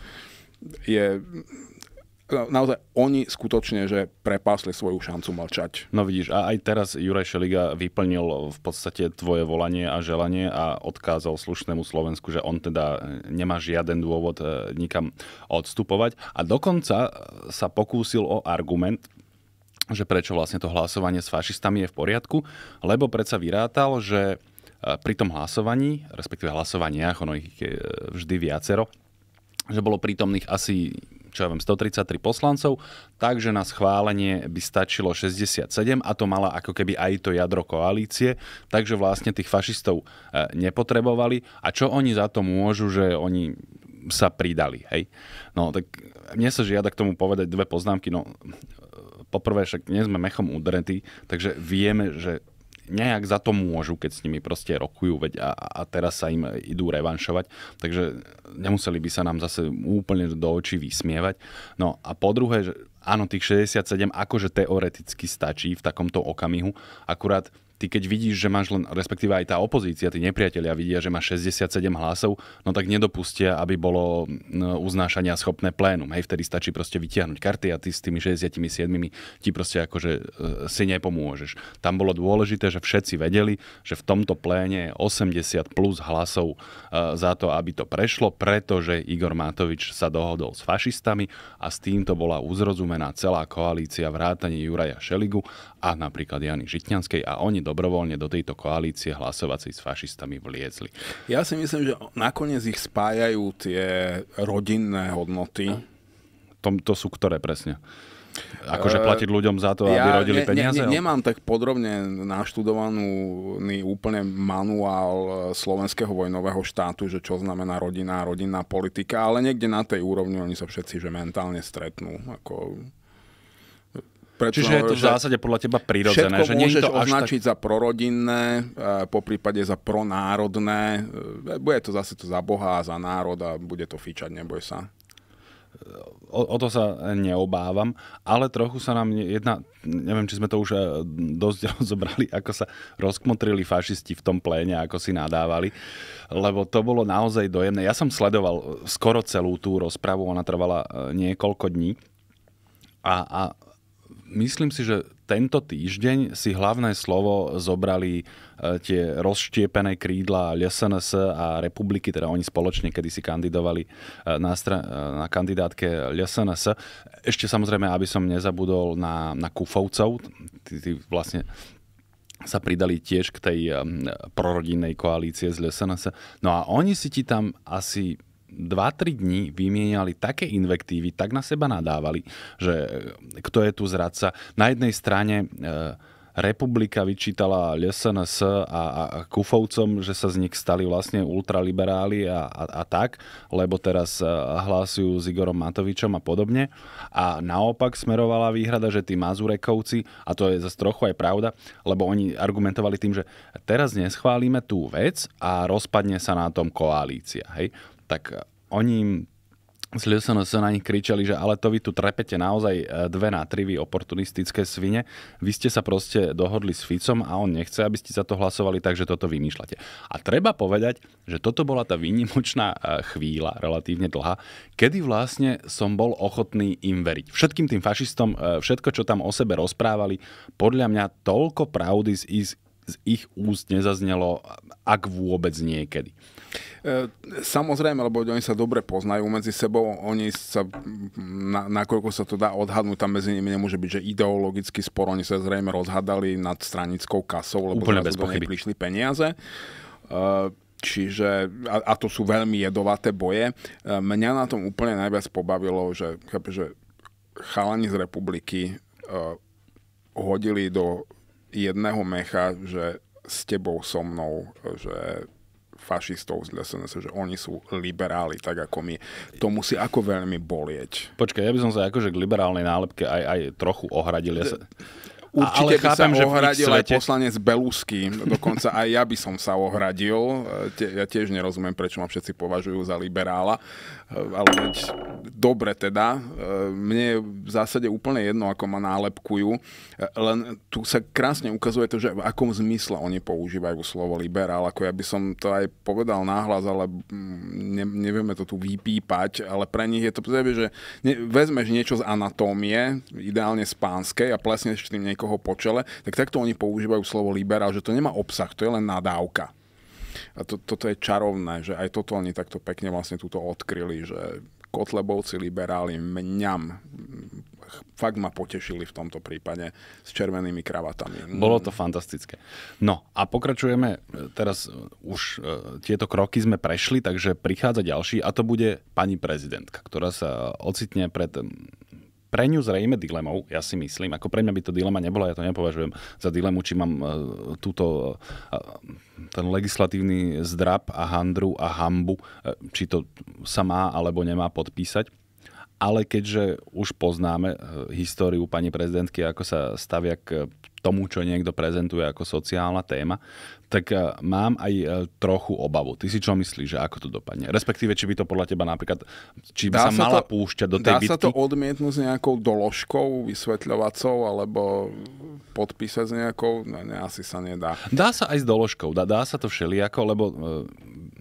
je naozaj oni skutočne, že prepásli svoju šancu mlčať. No vidíš, a aj teraz Juraj Šeliga vyplnil v podstate tvoje volanie a želanie a odkázal slušnému Slovensku, že on teda nemá žiaden dôvod e, nikam odstupovať. A dokonca sa pokúsil o argument, že prečo vlastne to hlasovanie s fašistami je v poriadku, lebo predsa vyrátal, že e, pri tom hlasovaní, respektíve hlasovaniach, ono ich je vždy viacero, že bolo prítomných asi čo ja viem, 133 poslancov, takže na schválenie by stačilo 67 a to mala ako keby aj to jadro koalície, takže vlastne tých fašistov e, nepotrebovali a čo oni za to môžu, že oni sa pridali, hej. No tak mne sa žiada k tomu povedať dve poznámky, no poprvé však nie sme mechom udretí, takže vieme, že nejak za to môžu, keď s nimi proste rokujú, veď a, a teraz sa im idú revanšovať, takže nemuseli by sa nám zase úplne do očí vysmievať. No a po druhé, áno, tých 67 akože teoreticky stačí v takomto okamihu, akurát ty keď vidíš, že máš len, respektíve aj tá opozícia, tí nepriatelia vidia, že má 67 hlasov, no tak nedopustia, aby bolo uznášania schopné plénum. Hej, vtedy stačí proste vytiahnuť karty a ty s tými 67 ti proste akože e, si nepomôžeš. Tam bolo dôležité, že všetci vedeli, že v tomto pléne je 80 plus hlasov e, za to, aby to prešlo, pretože Igor Matovič sa dohodol s fašistami a s týmto bola uzrozumená celá koalícia vrátane Juraja Šeligu a napríklad Jany Žitňanskej a oni dobrovoľne do tejto koalície hlasovací s fašistami vliezli. Ja si myslím, že nakoniec ich spájajú tie rodinné hodnoty. To, to sú ktoré presne? Akože platiť ľuďom za to, aby ja rodili ne, peniaze? Ne, ne, nemám tak podrobne naštudovanú úplne manuál slovenského vojnového štátu, že čo znamená rodina, rodinná politika, ale niekde na tej úrovni oni sa všetci že mentálne stretnú. Ako preto, Čiže je to v zásade podľa teba prirodzené. Všetko že nie môžeš to označiť tak... za prorodinné, po prípade za pronárodné. E, bude to zase to za Boha za národ a bude to fičať, neboj sa. O, o to sa neobávam, ale trochu sa nám jedna, neviem, či sme to už e, dosť rozobrali, ako sa rozkmotrili fašisti v tom pléne, ako si nadávali, lebo to bolo naozaj dojemné. Ja som sledoval skoro celú tú rozpravu, ona trvala e, niekoľko dní a, a myslím si, že tento týždeň si hlavné slovo zobrali e, tie rozštiepené krídla LSNS a republiky, teda oni spoločne kedy si kandidovali e, na, stra- e, na kandidátke LSNS. Ešte samozrejme, aby som nezabudol na, na Kufovcov, tí, tí vlastne sa pridali tiež k tej prorodinnej koalície z LSNS. No a oni si ti tam asi 2-3 dní vymieniali také invektívy, tak na seba nadávali, že kto je tu zradca. Na jednej strane e, republika vyčítala LSNS a, a, Kufovcom, že sa z nich stali vlastne ultraliberáli a, a, a tak, lebo teraz e, hlasujú s Igorom Matovičom a podobne. A naopak smerovala výhrada, že tí Mazurekovci, a to je zase trochu aj pravda, lebo oni argumentovali tým, že teraz neschválime tú vec a rozpadne sa na tom koalícia. Hej? Tak oni z LSNS na nich kričali, že ale to vy tu trepete naozaj e, dve natrivy oportunistické svine. Vy ste sa proste dohodli s Ficom a on nechce, aby ste za to hlasovali, takže toto vymýšľate. A treba povedať, že toto bola tá výnimočná e, chvíľa, relatívne dlhá, kedy vlastne som bol ochotný im veriť. Všetkým tým fašistom, e, všetko, čo tam o sebe rozprávali, podľa mňa toľko pravdy z ich, z ich úst nezaznelo, ak vôbec niekedy. E, samozrejme, lebo oni sa dobre poznajú medzi sebou, oni sa, na, nakoľko sa to dá odhadnúť, tam medzi nimi nemôže byť, že ideologický spor, oni sa zrejme rozhadali nad stranickou kasou, lebo Úplne bez nej prišli peniaze. E, čiže, a, a to sú veľmi jedovaté boje. E, mňa na tom úplne najviac pobavilo, že, že chalani z republiky hodili do jedného mecha, že s tebou so mnou, že fašistov z SNS, že oni sú liberáli, tak ako my. To musí ako veľmi bolieť. Počkaj, ja by som sa akože k liberálnej nálepke aj, aj trochu ohradil. Ja sa... Určite ale by chápem, sa ohradil aj poslanec Belusky. Dokonca aj ja by som sa ohradil. Ja tiež nerozumiem, prečo ma všetci považujú za liberála. Ale veď dobre teda. Mne je v zásade úplne jedno, ako ma nálepkujú. Len tu sa krásne ukazuje to, že v akom zmysle oni používajú slovo liberál. Ako ja by som to aj povedal náhlas, ale ne, nevieme to tu vypípať. Ale pre nich je to, že ne, vezmeš niečo z anatómie, ideálne z pánskej a plesneš tým niekoho niekoho po čele, tak takto oni používajú slovo liberál, že to nemá obsah, to je len nadávka. A to, toto je čarovné, že aj toto oni takto pekne vlastne túto odkryli, že Kotlebovci liberáli mňam fakt ma potešili v tomto prípade s červenými kravatami. Bolo to fantastické. No a pokračujeme, teraz už e, tieto kroky sme prešli, takže prichádza ďalší a to bude pani prezidentka, ktorá sa ocitne pred pre ňu zrejme dilemou, ja si myslím, ako pre mňa by to dilema nebola, ja to nepovažujem za dilemu, či mám uh, túto, uh, ten legislatívny zdrab a handru a hambu, uh, či to sa má alebo nemá podpísať. Ale keďže už poznáme históriu pani prezidentky, ako sa stavia k tomu, čo niekto prezentuje ako sociálna téma, tak e, mám aj e, trochu obavu. Ty si čo myslíš, že ako to dopadne? Respektíve, či by to podľa teba napríklad, či by dá sa, sa mala to, púšťať do tej dá bitky? Dá sa to odmietnúť s nejakou doložkou vysvetľovacou, alebo podpísať s nejakou? No, ne, asi sa nedá. Dá sa aj s doložkou, dá, dá sa to všelijako, lebo e,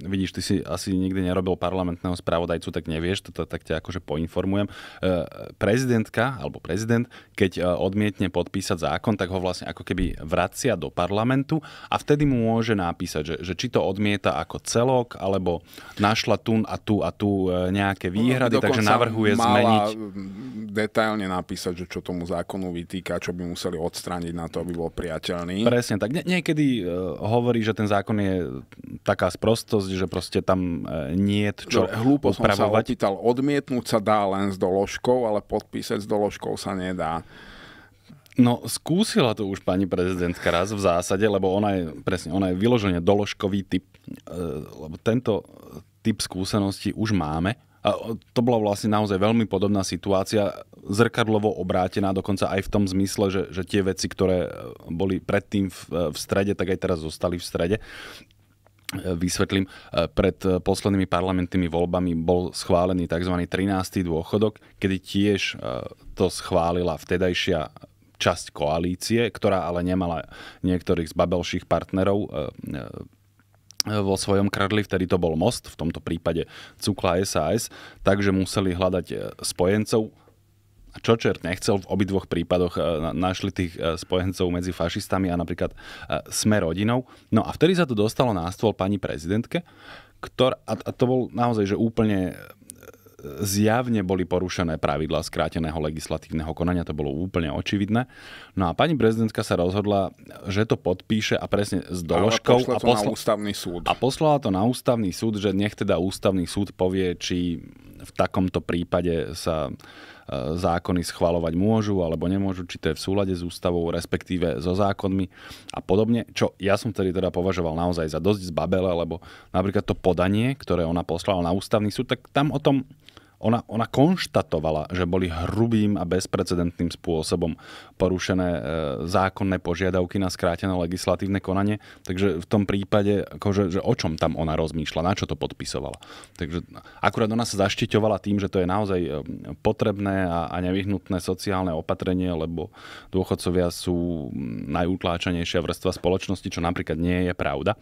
vidíš, ty si asi nikdy nerobil parlamentného spravodajcu, tak nevieš, toto tak ťa akože poinformujem. E, prezidentka, alebo prezident, keď e, odmietne podpísať zákon, tak ho vlastne ako keby vracia do parlamentu a vtedy mu môže napísať, že, že či to odmieta ako celok, alebo našla tu a tu a tu e, nejaké výhrady, no, takže navrhuje zmeniť. detailne napísať, že čo tomu zákonu vytýka, čo by museli odstrániť na to, aby bol priateľný. Presne tak. Nie, niekedy hovorí, že ten zákon je taká sprostosť, že proste tam e, nie je čo Hlúpo som sa opýtal, odmietnúť sa dá len s doložkou, ale podpísať s doložkou sa nedá. No, skúsila to už pani prezidentka raz v zásade, lebo ona je, presne, ona je vyložene doložkový typ, e, lebo tento typ skúsenosti už máme. A to bola vlastne naozaj veľmi podobná situácia, zrkadlovo obrátená, dokonca aj v tom zmysle, že, že tie veci, ktoré boli predtým v, v strede, tak aj teraz zostali v strede vysvetlím, pred poslednými parlamentnými voľbami bol schválený tzv. 13. dôchodok, kedy tiež e, to schválila vtedajšia časť koalície, ktorá ale nemala niektorých z babelších partnerov e, e, vo svojom kradli, vtedy to bol Most, v tomto prípade Cukla SAS, takže museli hľadať spojencov a čo čert nechcel, v obidvoch prípadoch e, našli tých e, spojencov medzi fašistami a napríklad e, sme rodinou. No a vtedy sa to dostalo na stôl pani prezidentke, ktor, a, to bol naozaj, že úplne zjavne boli porušené pravidlá skráteného legislatívneho konania, to bolo úplne očividné. No a pani prezidentka sa rozhodla, že to podpíše a presne s doložkou. a posla... na ústavný súd. A poslala to na ústavný súd, že nech teda ústavný súd povie, či v takomto prípade sa zákony schvalovať môžu alebo nemôžu, či to je v súlade s ústavou, respektíve so zákonmi a podobne, čo ja som vtedy teda považoval naozaj za dosť zbabele, lebo napríklad to podanie, ktoré ona poslala na ústavný súd, tak tam o tom ona, ona konštatovala, že boli hrubým a bezprecedentným spôsobom porušené e, zákonné požiadavky na skrátené legislatívne konanie. Takže v tom prípade, akože, že o čom tam ona rozmýšľa, na čo to podpisovala. Takže akurát ona sa zaštiťovala tým, že to je naozaj e, potrebné a, a nevyhnutné sociálne opatrenie, lebo dôchodcovia sú najutláčanejšia vrstva spoločnosti, čo napríklad nie je pravda.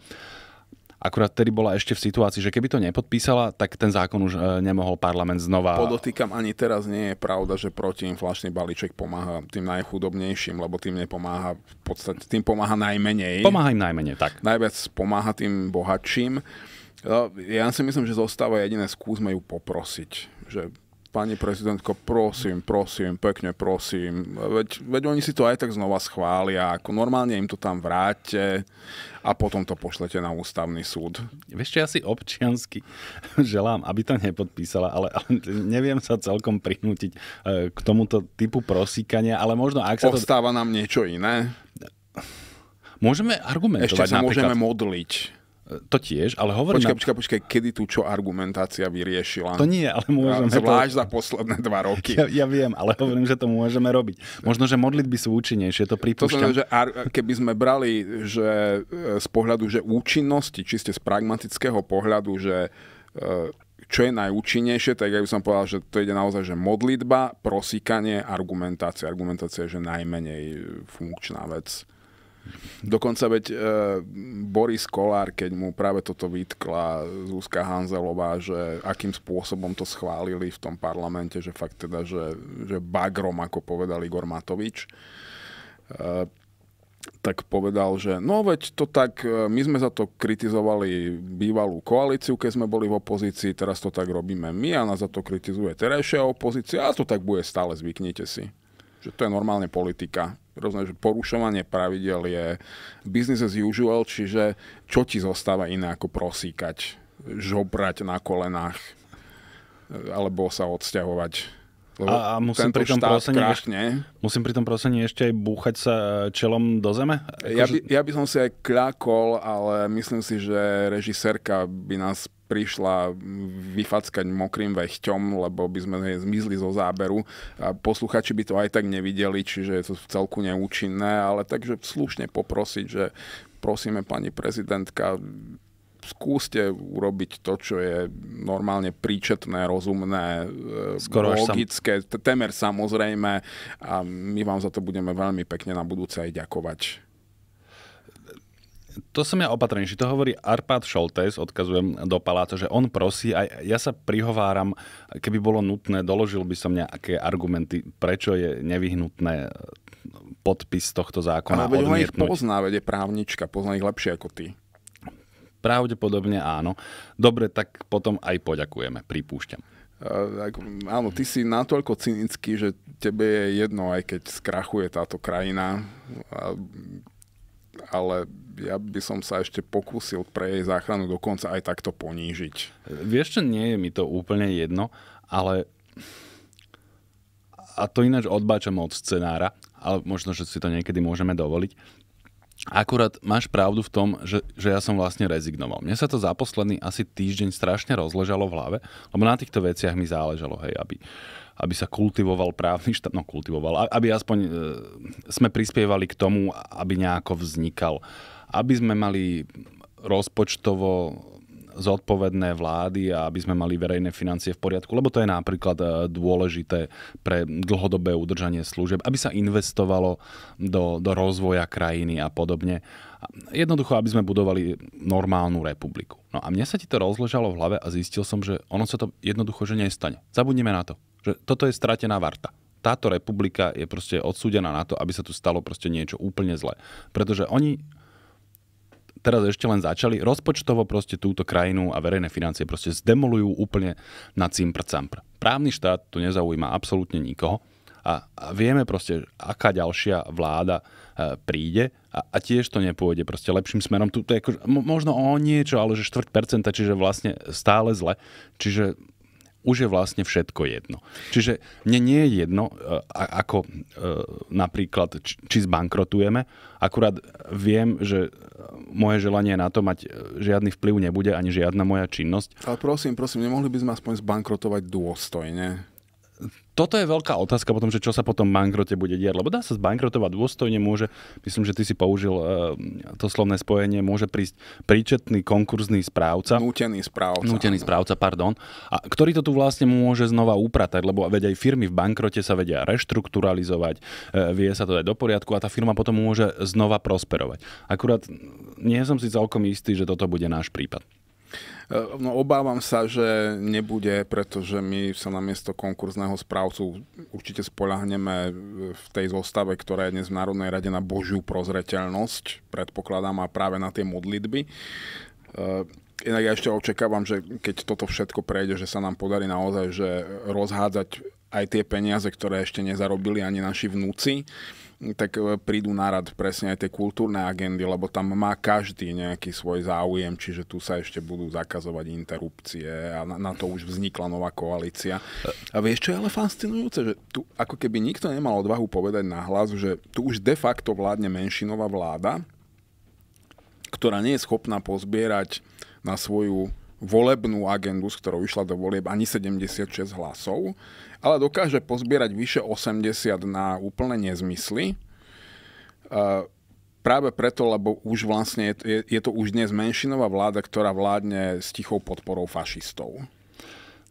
Akurát tedy bola ešte v situácii, že keby to nepodpísala, tak ten zákon už e, nemohol parlament znova... Podotýkam, ani teraz nie je pravda, že protiinflačný balíček pomáha tým najchudobnejším, lebo tým nepomáha, v podstate tým pomáha najmenej. Pomáha im najmenej, tak. Najviac pomáha tým bohatším. No, ja si myslím, že zostáva jediné, skúsme ju poprosiť, že pani prezidentko, prosím, prosím, pekne prosím, veď, veď oni si to aj tak znova schvália, ako normálne im to tam vráte a potom to pošlete na ústavný súd. Vieš, ja si občiansky želám, aby to nepodpísala, ale, ale neviem sa celkom prinútiť e, k tomuto typu prosíkania, ale možno ak sa Ostáva to... nám niečo iné? Môžeme argumentovať Ešte sa napríklad... môžeme modliť To tiež, ale hovorím... Počkaj, počkaj, počkaj, kedy tu čo argumentácia vyriešila? To nie, ale môžeme... Zvlášť to... za posledné dva roky. Ja, ja viem, ale hovorím, že to môžeme robiť. Možno, že modlitby sú účinnejšie, to pripúšťam. To znamená, že keby sme brali že e, z pohľadu, že účinnosti, čiste z pragmatického pohľadu, že e, čo je najúčinnejšie, tak ja by som povedal, že to ide naozaj, že modlitba, prosíkanie, argumentácia. Argumentácia je, že najmenej funkčná vec. Dokonca veď e, Boris Kolár, keď mu práve toto vytkla Zuzka Hanzelová, že akým spôsobom to schválili v tom parlamente, že fakt teda, že, že bagrom, ako povedal Igor Matovič, e, tak povedal, že no veď to tak, e, my sme za to kritizovali bývalú koalíciu, keď sme boli v opozícii, teraz to tak robíme my a nás za to kritizuje terajšia opozícia a to tak bude stále, zvyknite si. Že to je normálne politika Rozumiem, že porušovanie pravidel je business as usual, čiže čo ti zostáva iné ako prosíkať, žobrať na kolenách alebo sa odsťahovať. a, a musím pri tom prosení ešte, musím pri tom prosení ešte aj búchať sa čelom do zeme? Ja by, ja by som si aj kľakol, ale myslím si, že režisérka by nás prišla vyfackať mokrým vechťom, lebo by sme zmizli zo záberu. A posluchači by to aj tak nevideli, čiže je to v celku neúčinné, ale takže slušne poprosiť, že prosíme pani prezidentka, skúste urobiť to, čo je normálne príčetné, rozumné, e, Skoro logické, sam... temer samozrejme a my vám za to budeme veľmi pekne na budúce aj ďakovať to som ja opatrnejší. To hovorí Arpad Šoltes, odkazujem do paláca, že on prosí, a ja sa prihováram, keby bolo nutné, doložil by som nejaké argumenty, prečo je nevyhnutné podpis tohto zákona Ale veď ich pozná, veď je právnička, pozná ich lepšie ako ty. Pravdepodobne áno. Dobre, tak potom aj poďakujeme, pripúšťam. Uh, áno, ty si natoľko cynický, že tebe je jedno, aj keď skrachuje táto krajina, ale ja by som sa ešte pokúsil pre jej záchranu dokonca aj takto ponížiť. Vieš čo, nie je mi to úplne jedno, ale a to ináč odbáčam od scenára, ale možno, že si to niekedy môžeme dovoliť. Akurát máš pravdu v tom, že, že ja som vlastne rezignoval. Mne sa to za posledný asi týždeň strašne rozležalo v hlave, lebo na týchto veciach mi záležalo, hej, aby, aby sa kultivoval právny štát, no kultivoval, aby aspoň e, sme prispievali k tomu, aby nejako vznikal aby sme mali rozpočtovo zodpovedné vlády a aby sme mali verejné financie v poriadku, lebo to je napríklad e, dôležité pre dlhodobé udržanie služieb, aby sa investovalo do, do rozvoja krajiny a podobne. Jednoducho, aby sme budovali normálnu republiku. No a mne sa ti to rozležalo v hlave a zistil som, že ono sa to jednoducho že nestane. Zabudnime na to, že toto je stratená varta táto republika je proste odsúdená na to, aby sa tu stalo proste niečo úplne zlé. Pretože oni teraz ešte len začali, rozpočtovo proste túto krajinu a verejné financie proste zdemolujú úplne na cimpr campr. Právny štát tu nezaujíma absolútne nikoho a, vieme proste, aká ďalšia vláda e, príde a, a tiež to nepôjde proste lepším smerom. Tu to je ako, možno o niečo, ale že 4%, čiže vlastne stále zle. Čiže už je vlastne všetko jedno. Čiže mne nie je jedno, e, ako e, napríklad, či zbankrotujeme, akurát viem, že moje želanie na to mať e, žiadny vplyv nebude, ani žiadna moja činnosť. Ale prosím, prosím, nemohli by sme aspoň zbankrotovať dôstojne? Toto je veľká otázka potom, že čo sa potom bankrote bude diať, lebo dá sa zbankrotovať dôstojne, môže, myslím, že ty si použil uh, to slovné spojenie, môže prísť príčetný konkurzný správca. Nútený správca. Nútený správca, pardon. A ktorý to tu vlastne môže znova upratať, lebo veď aj firmy v bankrote sa vedia reštrukturalizovať, uh, vie sa to dať do poriadku a tá firma potom môže znova prosperovať. Akurát nie som si celkom istý, že toto bude náš prípad. No obávam sa, že nebude, pretože my sa na miesto konkurzného správcu určite spolahneme v tej zostave, ktorá je dnes v Národnej rade na Božiu prozreteľnosť, predpokladám, a práve na tie modlitby. Inak ja ešte očakávam, že keď toto všetko prejde, že sa nám podarí naozaj že rozhádzať aj tie peniaze, ktoré ešte nezarobili ani naši vnúci, tak e, prídu na rad presne aj tie kultúrne agendy, lebo tam má každý nejaký svoj záujem, čiže tu sa ešte budú zakazovať interrupcie a na, na to už vznikla nová koalícia. A vieš, čo je ale fascinujúce? Že tu ako keby nikto nemal odvahu povedať na hlas, že tu už de facto vládne menšinová vláda, ktorá nie je schopná pozbierať na svoju volebnú agendu, s ktorou išla do volieb ani 76 hlasov, ale dokáže pozbierať vyše 80 na úplne nezmysly. Práve preto, lebo už vlastne je, je to už dnes menšinová vláda, ktorá vládne s tichou podporou fašistov.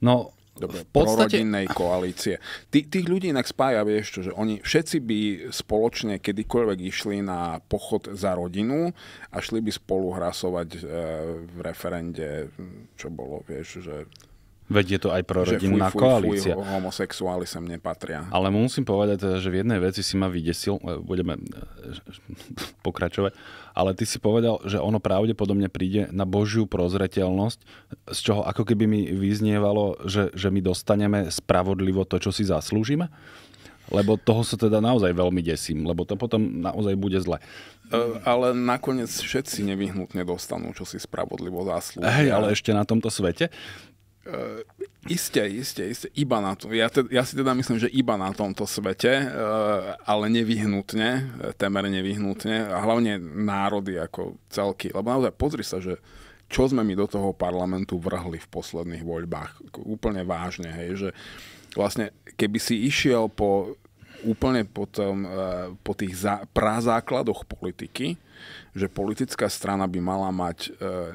No, Dobre, v podstate... prorodinnej koalície. Tí, tých ľudí inak spája, vieš čo, že oni všetci by spoločne kedykoľvek išli na pochod za rodinu a šli by spolu hlasovať e, v referende, čo bolo, vieš, že Veď je to aj prorodinná koalícia. Fuj, homosexuáli sem nepatria. Ale musím povedať, teda, že v jednej veci si ma vydesil, e, budeme e, pokračovať, ale ty si povedal, že ono pravdepodobne príde na božiu prozreteľnosť, z čoho ako keby mi vyznievalo, že, že my dostaneme spravodlivo to, čo si zaslúžime? Lebo toho sa teda naozaj veľmi desím, lebo to potom naozaj bude zle. Uh, ale nakoniec všetci nevyhnutne dostanú, čo si spravodlivo zaslúžia. Hej, ale ešte na tomto svete? Uh, iste, iste, iba na to. Ja, te, ja si teda myslím, že iba na tomto svete, uh, ale nevyhnutne, temer nevyhnutne, a hlavne národy ako celky. Lebo naozaj pozri sa, že čo sme my do toho parlamentu vrhli v posledných voľbách. Úplne vážne, hej, že vlastne keby si išiel po úplne po, tom, uh, po tých za, prazákladoch politiky, že politická strana by mala mať e,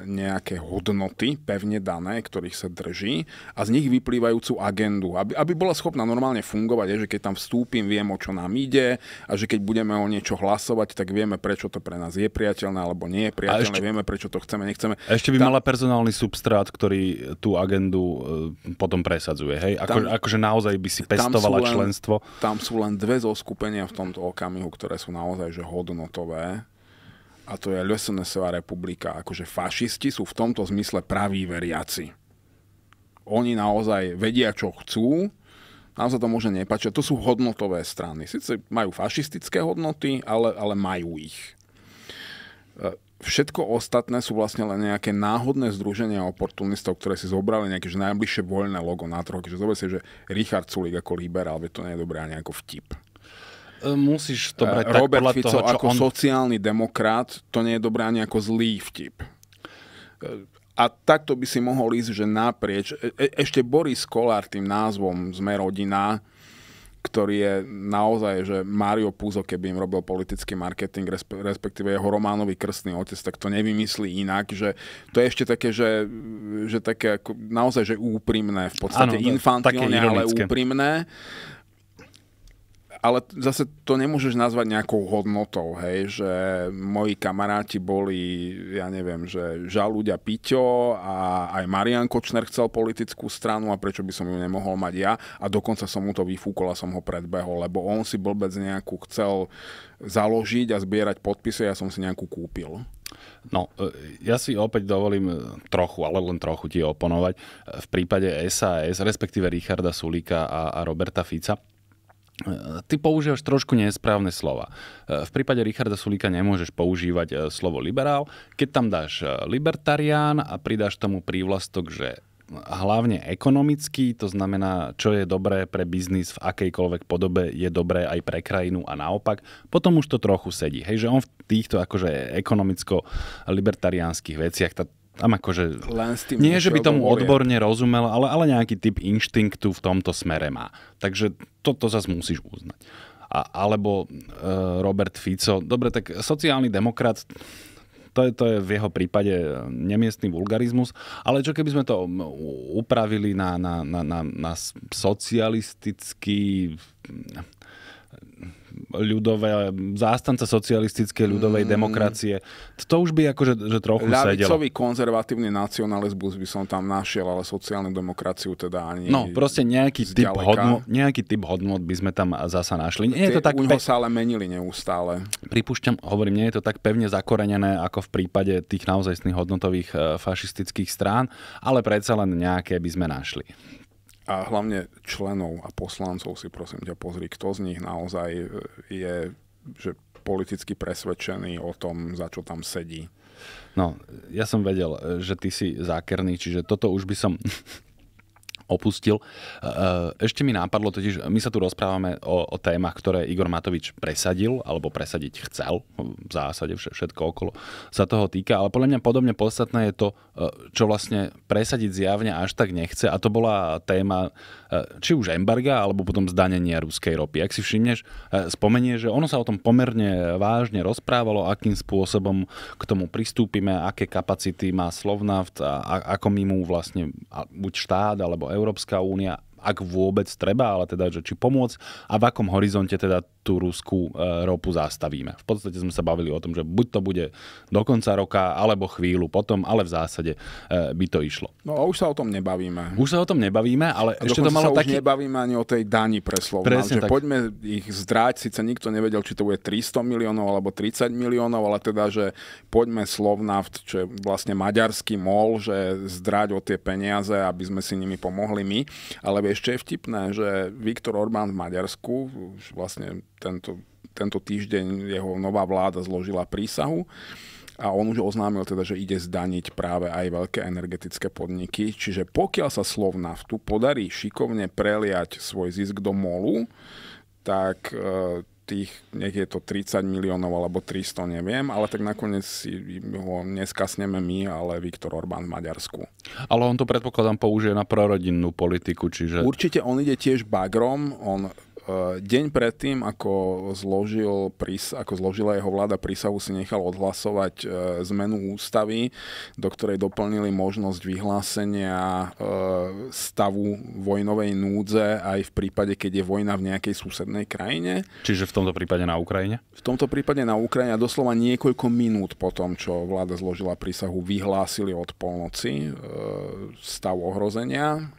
nejaké hodnoty pevne dané, ktorých sa drží a z nich vyplývajúcu agendu, aby, aby bola schopná normálne fungovať, je, že keď tam vstúpim, viem, o čo nám ide a že keď budeme o niečo hlasovať, tak vieme, prečo to pre nás je priateľné alebo nie je priateľné, ešte, vieme, prečo to chceme, nechceme. A ešte by tam, mala personálny substrát, ktorý tú agendu e, potom presadzuje, hej? Ako, tam, akože naozaj by si pestovala tam členstvo. Len, tam sú len dve zoskupenia v tomto okamihu, ktoré sú naozaj že hodnotové a to je LSNSová republika. Akože fašisti sú v tomto zmysle praví veriaci. Oni naozaj vedia, čo chcú, nám sa to môže nepáčiť. To sú hodnotové strany. Sice majú fašistické hodnoty, ale, ale majú ich. E, všetko ostatné sú vlastne len nejaké náhodné združenia oportunistov, ktoré si zobrali nejaké že najbližšie voľné logo na trhu. Že zober si, že Richard Sulik ako liberál, to nie je dobré ani ako vtip. E, musíš to brať uh, Robert tak Fico toho, ako on... sociálny demokrat, to nie je dobré ani ako zlý vtip. Uh, a takto by si mohol ísť, že naprieč. E- e- ešte Boris Kolár tým názvom Sme rodina, ktorý je naozaj, že Mario Puzo, keby im robil politický marketing, respektíve jeho románový krstný otec, tak to nevymyslí inak, že to je ešte také, že, že také ako, naozaj, že úprimné, v podstate ano, infantilne, ale úprimné ale zase to nemôžeš nazvať nejakou hodnotou, hej, že moji kamaráti boli, ja neviem, že Žalúďa Piťo a aj Marian Kočner chcel politickú stranu a prečo by som ju nemohol mať ja a dokonca som mu to vyfúkol a som ho predbehol, lebo on si blbec nejakú chcel založiť a zbierať podpisy a ja som si nejakú kúpil. No, e, ja si opäť dovolím trochu, ale len trochu ti oponovať. V prípade SAS, respektíve Richarda Sulíka a, a Roberta Fica, ty používaš trošku nesprávne slova. V prípade Richarda Sulíka nemôžeš používať e, slovo liberál. Keď tam dáš e, libertarián a pridáš tomu prívlastok, že hlavne ekonomický, to znamená, čo je dobré pre biznis v akejkoľvek podobe, je dobré aj pre krajinu a naopak, potom už to trochu sedí. Hej, že on v týchto akože ekonomicko-libertariánskych veciach, tá, tam akože... Len s tým nie, že by tomu odborne rozumel, ale, ale nejaký typ inštinktu v tomto smere má. Takže toto zase musíš uznať. A, alebo e, Robert Fico. Dobre, tak sociálny demokrat, to je, to je v jeho prípade nemiestný vulgarizmus, ale čo keby sme to upravili na, na, na, na, na socialistický ľudové, zástanca socialistickej ľudovej mm. demokracie. To už by akože že trochu Ľavicový sedelo. konzervatívny nacionalizmus by som tam našiel, ale sociálnu demokraciu teda ani No, proste nejaký typ, hodnot, nejaký typ hodnot by sme tam zasa našli. Nie je to tak pe... sa ale menili neustále. Pripúšťam, hovorím, nie je to tak pevne zakorenené ako v prípade tých naozajstných hodnotových e, fašistických strán, ale predsa len nejaké by sme našli a hlavne členov a poslancov si prosím ťa pozri, kto z nich naozaj e, je že politicky presvedčený o tom, za čo tam sedí. No, ja som vedel, e, že ty si zákerný, čiže toto už by som opustil. Ešte mi nápadlo totiž, my sa tu rozprávame o, o témach, ktoré Igor Matovič presadil, alebo presadiť chcel, v zásade všetko okolo sa toho týka, ale podľa mňa podobne podstatné je to, čo vlastne presadiť zjavne až tak nechce a to bola téma či už embarga, alebo potom zdanenia ruskej ropy. Ak si všimneš, spomenie, že ono sa o tom pomerne vážne rozprávalo, akým spôsobom k tomu pristúpime, aké kapacity má Slovnaft a ako my mu vlastne buď štát alebo Európska únia ak vôbec treba, ale teda, že či pomôcť a v akom horizonte teda tú ruskú e, ropu zastavíme. V podstate sme sa bavili o tom, že buď to bude do konca roka, alebo chvíľu potom, ale v zásade e, by to išlo. No a už sa o tom nebavíme. Už sa o tom nebavíme, ale a ešte to malo sa taký... už nebavíme ani o tej dani pre Slovna, že tak. poďme ich zdráť, síce nikto nevedel, či to bude 300 miliónov alebo 30 miliónov, ale teda, že poďme Slovnaft, čo je vlastne maďarský mol, že zdráť o tie peniaze, aby sme si nimi pomohli my, ale ešte je vtipné, že Viktor Orbán v Maďarsku, už vlastne tento, tento týždeň jeho nová vláda zložila prísahu, a on už oznámil teda, že ide zdaniť práve aj veľké energetické podniky. Čiže pokiaľ sa Slovnaftu podarí šikovne preliať svoj zisk do molu, tak e, tých, nech je to 30 miliónov alebo 300, neviem, ale tak nakoniec si ho neskasneme my, ale Viktor Orbán v Maďarsku. Ale on to predpokladám použije na prorodinnú politiku, čiže... Určite on ide tiež bagrom, on deň predtým, ako, zložil, ako zložila jeho vláda prísahu, si nechal odhlasovať eh, zmenu ústavy, do ktorej doplnili možnosť vyhlásenia eh, stavu vojnovej núdze aj v prípade, keď je vojna v nejakej susednej krajine. Čiže v tomto prípade na Ukrajine? V tomto prípade na Ukrajine doslova niekoľko minút po tom, čo vláda zložila prísahu, vyhlásili od polnoci stav ohrozenia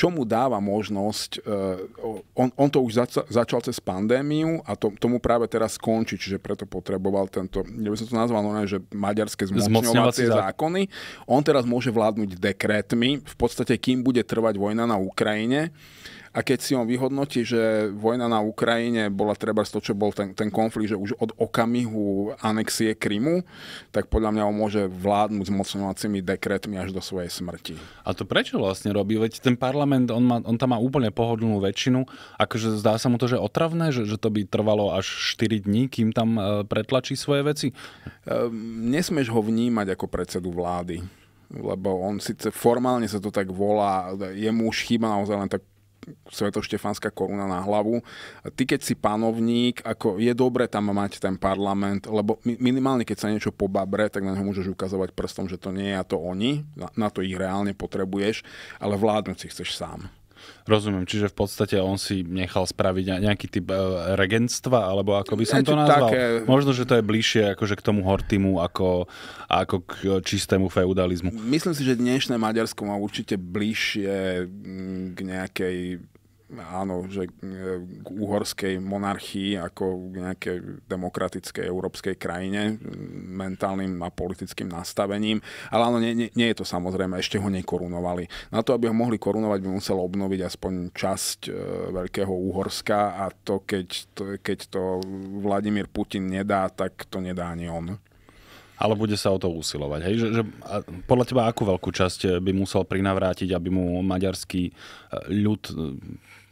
čo mu dáva možnosť, uh, on, on to už zač- začal cez pandémiu a to, tomu práve teraz skončí, čiže preto potreboval tento, ja by som to nazval, no, že maďarské zmocňovacie zákony. On teraz môže vládnuť dekrétmi, v podstate kým bude trvať vojna na Ukrajine a keď si on vyhodnotí, že vojna na Ukrajine bola treba to, čo bol ten, ten konflikt, že už od okamihu anexie Krymu, tak podľa mňa on môže vládnuť s mocňovacími dekretmi až do svojej smrti. A to prečo vlastne robí? Veď ten parlament, on, má, on tam má úplne pohodlnú väčšinu. Akože zdá sa mu to, že otravné, že, že to by trvalo až 4 dní, kým tam e, pretlačí svoje veci? Ehm, nesmieš ho vnímať ako predsedu vlády lebo on síce formálne sa to tak volá, jemu už chýba naozaj len tak svetoštefanská koruna na hlavu. Ty, keď si panovník, ako je dobre tam mať ten parlament, lebo minimálne, keď sa niečo pobabre, tak na neho môžeš ukazovať prstom, že to nie je a to oni, na, na to ich reálne potrebuješ, ale vládnuť si chceš sám. Rozumiem, čiže v podstate on si nechal spraviť nejaký typ e, regentstva, alebo ako by som to nazval. Také... Možno, že to je bližšie akože k tomu Hortimu ako, ako k čistému feudalizmu. Myslím si, že dnešné Maďarsko má určite bližšie k nejakej áno, že k uhorskej monarchii ako k nejakej demokratickej európskej krajine mentálnym a politickým nastavením. Ale áno, nie, nie, nie je to samozrejme, ešte ho nekorunovali. Na to, aby ho mohli korunovať, by musel obnoviť aspoň časť e, Veľkého Úhorska a to keď, to, keď to Vladimír Putin nedá, tak to nedá ani on ale bude sa o to usilovať. Hej? Že, že, podľa teba akú veľkú časť by musel prinavrátiť, aby mu maďarský e, ľud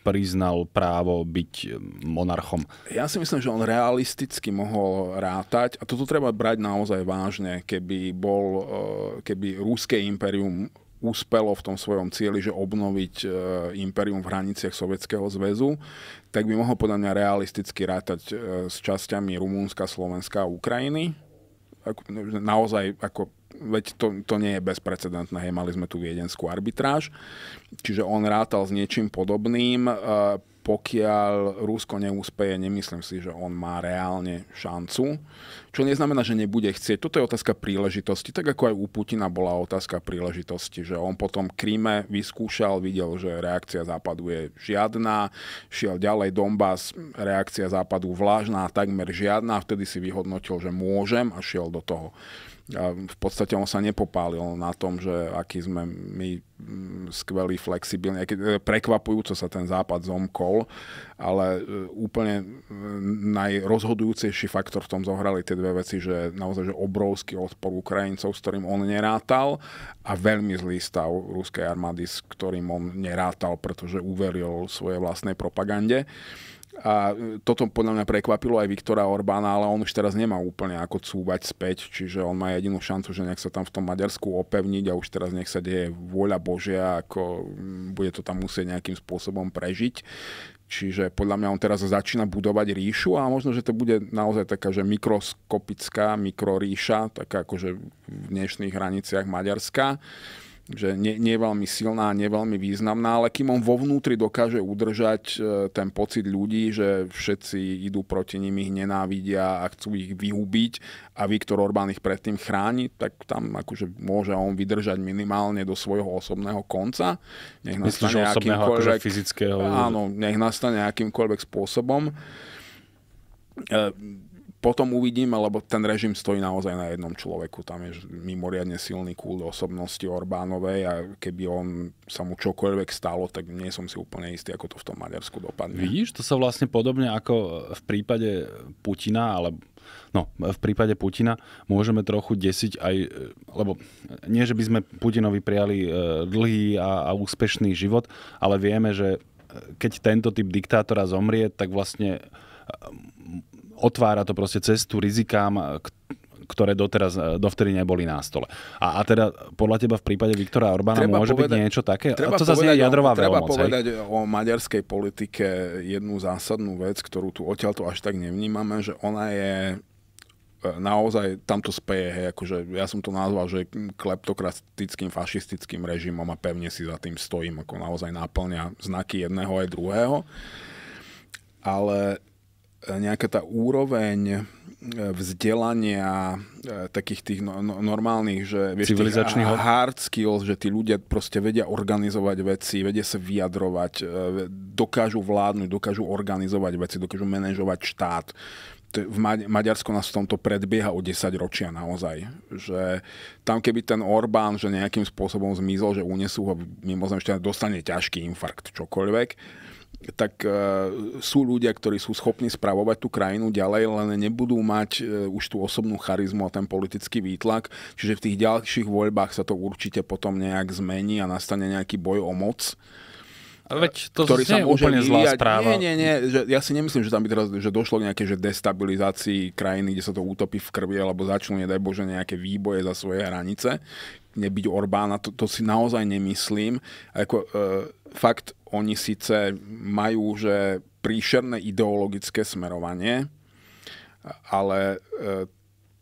priznal právo byť monarchom? Ja si myslím, že on realisticky mohol rátať a toto treba brať naozaj vážne, keby bol, eh, keby rúské imperium úspelo v tom svojom cieli, že obnoviť e, imperium v hraniciach Sovietskeho zväzu, tak by mohol podľa mňa realisticky rátať e, s časťami Rumúnska, Slovenska a Ukrajiny. Naozaj ako veď to, to nie je bezprecedentné, hej, mali sme tu viedenskú arbitráž, čiže on rátal s niečím podobným. E, pokiaľ Rusko neúspeje, nemyslím si, že on má reálne šancu. Čo neznamená, že nebude chcieť. Toto je otázka príležitosti, tak ako aj u Putina bola otázka príležitosti, že on potom Kríme vyskúšal, videl, že reakcia západu je žiadna, šiel ďalej Donbass, reakcia západu vlážna, takmer žiadna, vtedy si vyhodnotil, že môžem a šiel do toho. A v podstate on sa nepopálil na tom, že aký sme my mm, skvelí, flexibilní, keď prekvapujúco sa ten západ zomkol, ale e, úplne e, najrozhodujúcejší faktor v tom zohrali tie dve veci, že naozaj že obrovský odpor Ukrajincov, s ktorým on nerátal a veľmi zlý stav ruskej armády, s ktorým on nerátal, pretože uveril svojej vlastnej propagande. A toto podľa mňa prekvapilo aj Viktora Orbána, ale on už teraz nemá úplne ako cúvať späť, čiže on má jedinú šancu, že nech sa tam v tom Maďarsku opevniť a už teraz nech sa deje vôľa Božia, ako bude to tam musieť nejakým spôsobom prežiť. Čiže podľa mňa on teraz začína budovať ríšu a možno, že to bude naozaj taká, že mikroskopická mikroríša, taká akože v dnešných hraniciach Maďarská že nie, nie je veľmi silná, nie je veľmi významná, ale kým on vo vnútri dokáže udržať e, ten pocit ľudí, že všetci idú proti nim, ich nenávidia a chcú ich vyhubiť a Viktor Orbán ich predtým chráni, tak tam akože môže on vydržať minimálne do svojho osobného konca. Nech Myslíš osobného akože fyzického? Áno, nech nastane akýmkoľvek spôsobom. E, potom uvidíme, lebo ten režim stojí naozaj na jednom človeku. Tam je mimoriadne silný kúl osobnosti Orbánovej a keby on sa mu čokoľvek stalo, tak nie som si úplne istý, ako to v tom Maďarsku dopadne. Vidíš, to sa vlastne podobne ako v prípade Putina, ale No, v prípade Putina môžeme trochu desiť aj, lebo nie, že by sme Putinovi prijali e, dlhý a, a úspešný život, ale vieme, že keď tento typ diktátora zomrie, tak vlastne otvára to proste cestu rizikám, ktoré doteraz, e, dovtedy neboli na stole. A, a teda podľa teba v prípade Viktora Orbána treba môže povedať, byť niečo také? Treba to sa znie jadrová Treba veľmoc, povedať hej? o maďarskej politike jednu zásadnú vec, ktorú tu odtiaľto až tak nevnímame, že ona je e, naozaj tamto speje, hej, akože ja som to nazval, že kleptokratickým fašistickým režimom a pevne si za tým stojím, ako naozaj náplňa znaky jedného aj druhého. Ale nejaká tá úroveň e, vzdelania e, takých tých no, no, normálnych, že vieš, Civilizačných hard skills, že tí ľudia proste vedia organizovať veci, vedia sa vyjadrovať, e, dokážu vládnuť, dokážu organizovať veci, dokážu manažovať štát. V Maďarsko nás v tomto predbieha o 10 ročia naozaj. Že tam keby ten Orbán, že nejakým spôsobom zmizol, že unesú ho mimozemšťania, dostane ťažký infarkt, čokoľvek, tak uh, sú ľudia, ktorí sú schopní spravovať tú krajinu ďalej, len nebudú mať uh, už tú osobnú charizmu a ten politický výtlak. Čiže v tých ďalších voľbách sa to určite potom nejak zmení a nastane nejaký boj o moc. Veď to ktorý sa môže úplne zlá správa. Nie, nie, nie. Že ja si nemyslím, že tam by teraz že došlo k nejakej že destabilizácii krajiny, kde sa to utopí v krvi, alebo začnú, nedaj Bože, nejaké výboje za svoje hranice. Nebyť Orbána, to, to si naozaj nemyslím. Ako, e, fakt, oni síce majú že príšerné ideologické smerovanie, ale e,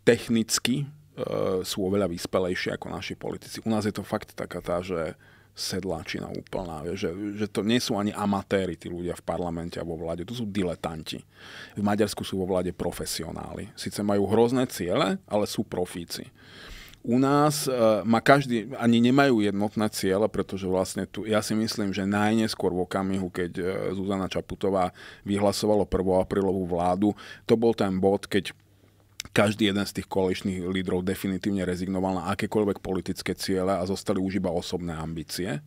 technicky e, sú oveľa vyspelejšie ako naši politici. U nás je to fakt taká tá, že sedláčina úplná, že, že to nie sú ani amatéri tí ľudia v parlamente a vo vláde, to sú diletanti. V Maďarsku sú vo vláde profesionáli. Sice majú hrozné ciele, ale sú profíci. U nás uh, má každý, ani nemajú jednotné ciele, pretože vlastne tu, ja si myslím, že najneskôr v okamihu, keď uh, Zuzana Čaputová vyhlasovala 1. aprílovú vládu, to bol ten bod, keď každý jeden z tých koaličných lídrov definitívne rezignoval na akékoľvek politické ciele a zostali už iba osobné ambície.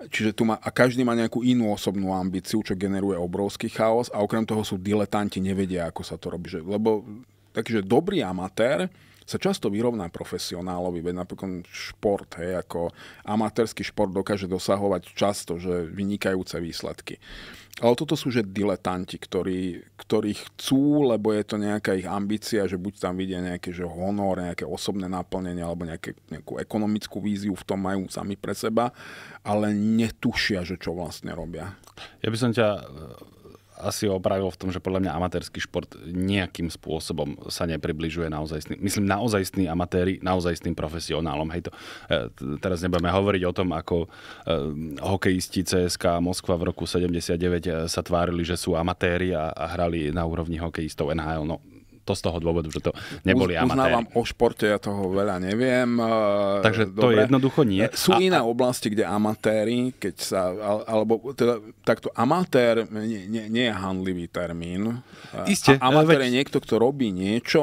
Čiže tu má, a každý má nejakú inú osobnú ambíciu, čo generuje obrovský chaos a okrem toho sú diletanti, nevedia, ako sa to robí. Že, lebo takže dobrý amatér sa často vyrovná profesionálovi, veď napríklad šport, hej, ako amatérsky šport dokáže dosahovať často, že vynikajúce výsledky. Ale toto sú že diletanti, ktorí, ktorí chcú, lebo je to nejaká ich ambícia, že buď tam vidia nejaké že honor, nejaké osobné naplnenie alebo nejaké, nejakú ekonomickú víziu v tom majú sami pre seba, ale netušia, že čo vlastne robia. Ja by som ťa asi opravil v tom, že podľa mňa amatérsky šport nejakým spôsobom sa nepribližuje naozaj, myslím naozajstní amatéri, naozajstným profesionálom. Hej to, e, teraz nebudeme hovoriť o tom, ako e, hokejisti CSK Moskva v roku 79 sa tvárili, že sú amatéri a, a hrali na úrovni hokejistov NHL. No, to z toho dôvodu, že to neboli Uz, amatéri. Uznávam o športe, ja toho veľa neviem. E, Takže Dobre. to jednoducho nie. E, sú a, iné oblasti, kde amatéri, keď sa, alebo teda, takto amatér nie, nie, nie je handlivý termín. E, Isté. A amatér veď... je niekto, kto robí niečo,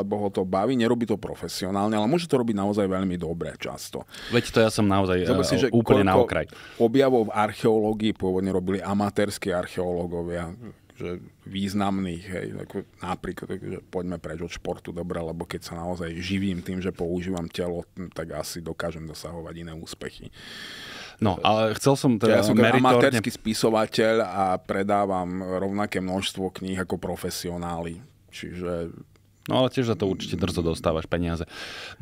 lebo ho to baví, nerobí to profesionálne, ale môže to robiť naozaj veľmi dobre často. Veď to ja som naozaj Zobre si, že úplne na okraj. Objavov v archeológii pôvodne robili amatérskí archeológovia že významných, hej, ako napríklad, že poďme preč od športu, dobre, lebo keď sa naozaj živím tým, že používam telo, tak asi dokážem dosahovať iné úspechy. No, ale chcel som teda Ja som meritorne... amatérsky spisovateľ a predávam rovnaké množstvo kníh ako profesionáli. Čiže No ale tiež za to určite drzo dostávaš peniaze.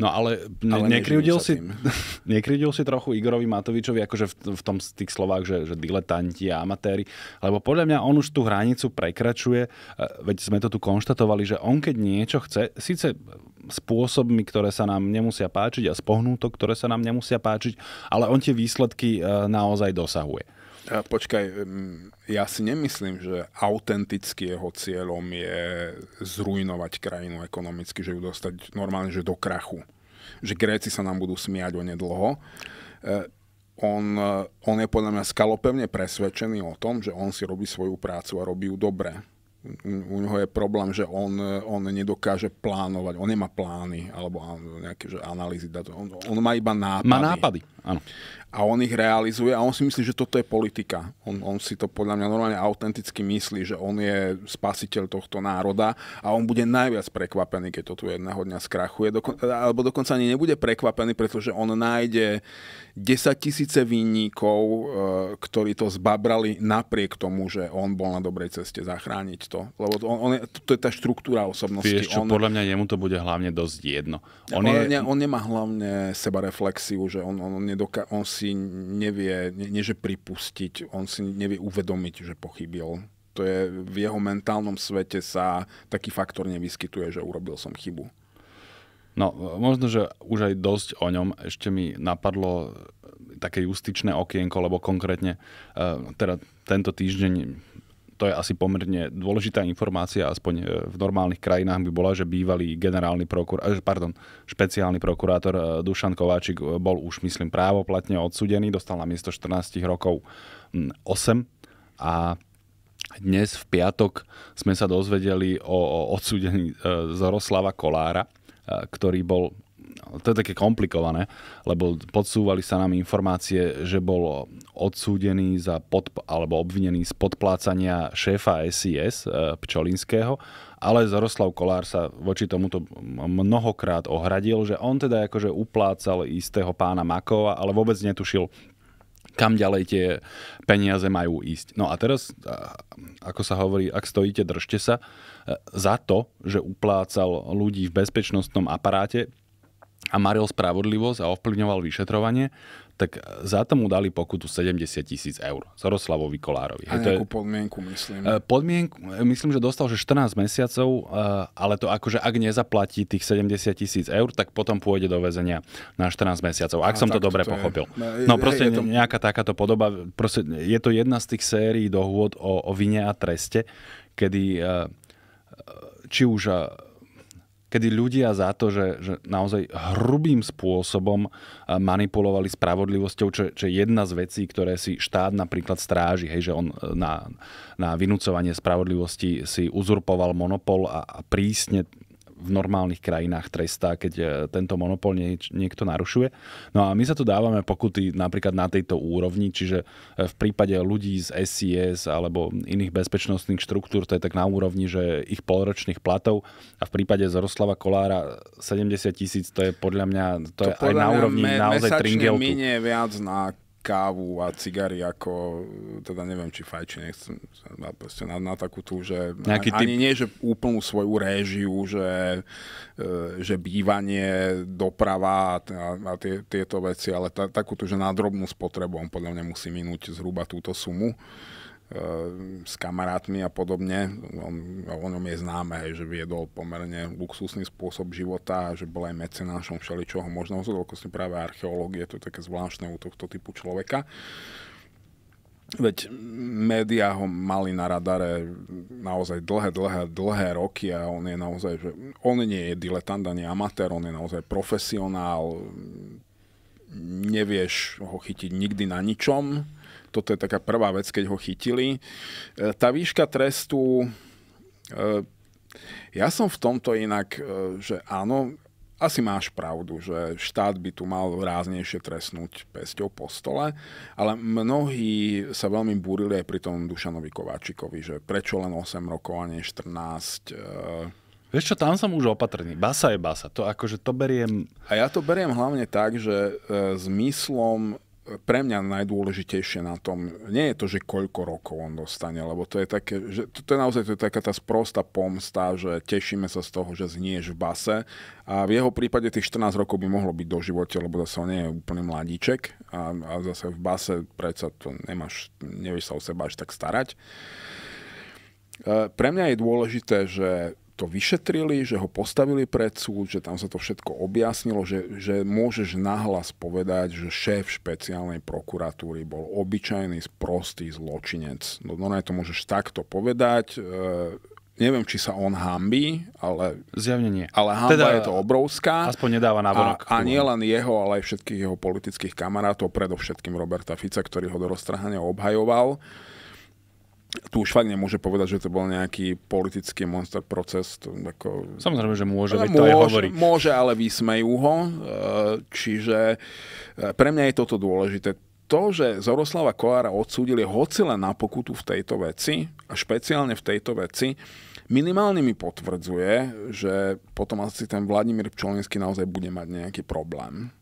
No ale, ne, Ale nekryvdil, si, nekryvdil si trochu Igorovi Matovičovi akože v, v tom z tých slovách, že, že diletanti a amatéri, lebo podľa mňa on už tú hranicu prekračuje, e, veď sme to tu konštatovali, že on keď niečo chce, síce spôsobmi, ktoré sa nám nemusia páčiť a z pohnútok, ktoré sa nám nemusia páčiť, ale on tie výsledky e, naozaj dosahuje. A Počkaj, mm, ja si nemyslím, že autenticky jeho cieľom je zrujnovať krajinu ekonomicky, že ju dostať normálne že do krachu. Že Gréci sa nám budú smiať onedlho. E, On, e, on je podľa mňa skalopevne presvedčený o tom, že on si robí svoju prácu a robí ju dobre. U neho je problém, že on, on nedokáže plánovať, on nemá plány alebo nejaké že analýzy. On, on má iba nápady Má nápady, áno. a on ich realizuje a on si myslí, že toto je politika. On, on si to podľa mňa normálne autenticky myslí, že on je spasiteľ tohto národa a on bude najviac prekvapený, keď to tu jedného dňa skrachuje. Dokon, alebo dokonca ani nebude prekvapený, pretože on nájde 10 tisíce vinníkov, e, ktorí to zbabrali napriek tomu, že on bol na dobrej ceste zachrániť to. Lebo to, on, on je, to je tá štruktúra osobnosti. Vieš čo, on, podľa mňa jemu to bude hlavne dosť jedno. on, On on, je, ne, on nemá hlavne sebareflexiu, že on, on, nedoká, on si nevie, nie, nie že pripustiť, on si nevie uvedomiť, že pochybil. To je v jeho mentálnom svete sa taký faktor nevyskytuje, že urobil som chybu. No, možno, že už aj dosť o ňom. Ešte mi napadlo také justičné okienko, lebo konkrétne eh, teda tento týždeň to je asi pomerne dôležitá informácia, aspoň eh, v normálnych krajinách by bola, že bývalý generálny prokurátor, pardon, špeciálny prokurátor eh, Dušan Kováčik bol už, myslím, právoplatne odsudený, dostal na miesto 14 rokov hm, 8 a dnes v piatok sme sa dozvedeli o, odsúdení e, Zoroslava Kolára, e, ktorý bol to je také komplikované, lebo podsúvali sa nám informácie, že bol odsúdený za pod, alebo obvinený z podplácania šéfa SIS e, Pčolinského, ale Zoroslav Kolár sa voči tomuto mnohokrát ohradil, že on teda akože uplácal istého pána Makova, ale vôbec netušil, kam ďalej tie peniaze majú ísť. No a teraz, ako sa hovorí, ak stojíte, držte sa, e, za to, že uplácal ľudí v bezpečnostnom aparáte a maril spravodlivosť a ovplyvňoval vyšetrovanie, tak za to mu dali pokutu 70 tisíc eur. Zoroslavovi Kolárovi. A je- nejakú podmienku, myslím. E, Podmienku, e, myslím, že dostal že 14 mesiacov, e, ale to akože ak nezaplatí tých 70 tisíc eur, tak potom pôjde do väzenia na 14 mesiacov, ak A som to dobre to je. pochopil. No, No hej, proste je to- nejaká takáto podoba, proste je to jedna z tých sérií dohôd o, o vine a treste, kedy či už kedy ľudia za to, že, že naozaj hrubým spôsobom a, manipulovali spravodlivosťou, čo, čo je jedna z vecí, ktoré si štát napríklad stráži, hej, že on e, na, na vynúcovanie spravodlivosti si uzurpoval monopol a, a prísne v normálnych krajinách trestá, keď e, tento monopol nie, niekto narušuje. No a my sa tu dávame pokuty napríklad na tejto úrovni, čiže e, v prípade ľudí z SCS alebo iných bezpečnostných štruktúr to je tak na úrovni, že ich polročných platov a v prípade Zoroslava Kolára 70 tisíc, to je podľa mňa, to, je aj na úrovni me- naozaj mesačne tringeltu. minie viac na kávu a cigary ako, teda neviem, či fajči, nechcem proste na, na takú tú, že Nejaký ani, typ- nie, že úplnú svoju réžiu, že, e, že bývanie, doprava a, a, tie, tieto veci, ale ta, takú tú, že na drobnú spotrebu on podľa mňa musí minúť zhruba túto sumu s kamarátmi a podobne. On, o ňom je známe, že viedol pomerne luxusný spôsob života že bol aj mecenášom všeličoho možno z veľkosti práve archeológie, to je také zvláštne u tohto typu človeka. Veď médiá ho mali na radare naozaj dlhé, dlhé, dlhé roky a on je naozaj, že on nie je diletant ani amatér, on je naozaj profesionál, nevieš ho chytiť nikdy na ničom. Toto je taká prvá vec, keď ho chytili. E, Tá výška trestu, e, ja som v tomto inak, e, že áno, asi máš pravdu, že štát by tu mal ráznejšie trestnúť pesťou po stole, ale mnohí sa veľmi búrili aj pri tom Dušanovi Kováčikovi, že prečo len 8 rokov a nie 14. Vieš čo, tam som už opatrný. Basa je basa. To akože to beriem... A ja to beriem hlavne tak, že e, zmyslom pre mňa najdôležitejšie na tom nie je to, že koľko rokov on dostane, lebo to je také, že to, to je naozaj to je taká tá sprostá pomsta, že tešíme sa z toho, že znieš v base a v jeho prípade tých 14 rokov by mohlo byť do živote, lebo zase on nie je úplný mladíček a, a zase v base predsa to nemáš, nevieš sa o seba až tak starať. E, pre mňa je dôležité, že to vyšetrili, že ho postavili pred súd, že tam sa to všetko objasnilo, že, že môžeš nahlas povedať, že šéf špeciálnej prokuratúry bol obyčajný, sprostý zločinec. No, no to môžeš takto povedať. E, neviem, či sa on hambí, ale... Zjavne nie. Ale hamba teda, je to obrovská. Aspoň nedáva na A, a nie len jeho, ale aj všetkých jeho politických kamarátov, predovšetkým Roberta Fica, ktorý ho do roztrhania obhajoval tu už fakt nemôže povedať, že to bol nejaký politický monster proces. To ako... Samozrejme, že môže, veď to môže, aj hovorí. Môže, ale vysmejú ho. E, čiže e, pre mňa je toto dôležité. To, že Zoroslava Kolára odsúdili hoci len na pokutu v tejto veci, a špeciálne v tejto veci, minimálne mi potvrdzuje, že potom asi ten Vladimír Pčolinský naozaj bude mať nejaký problém.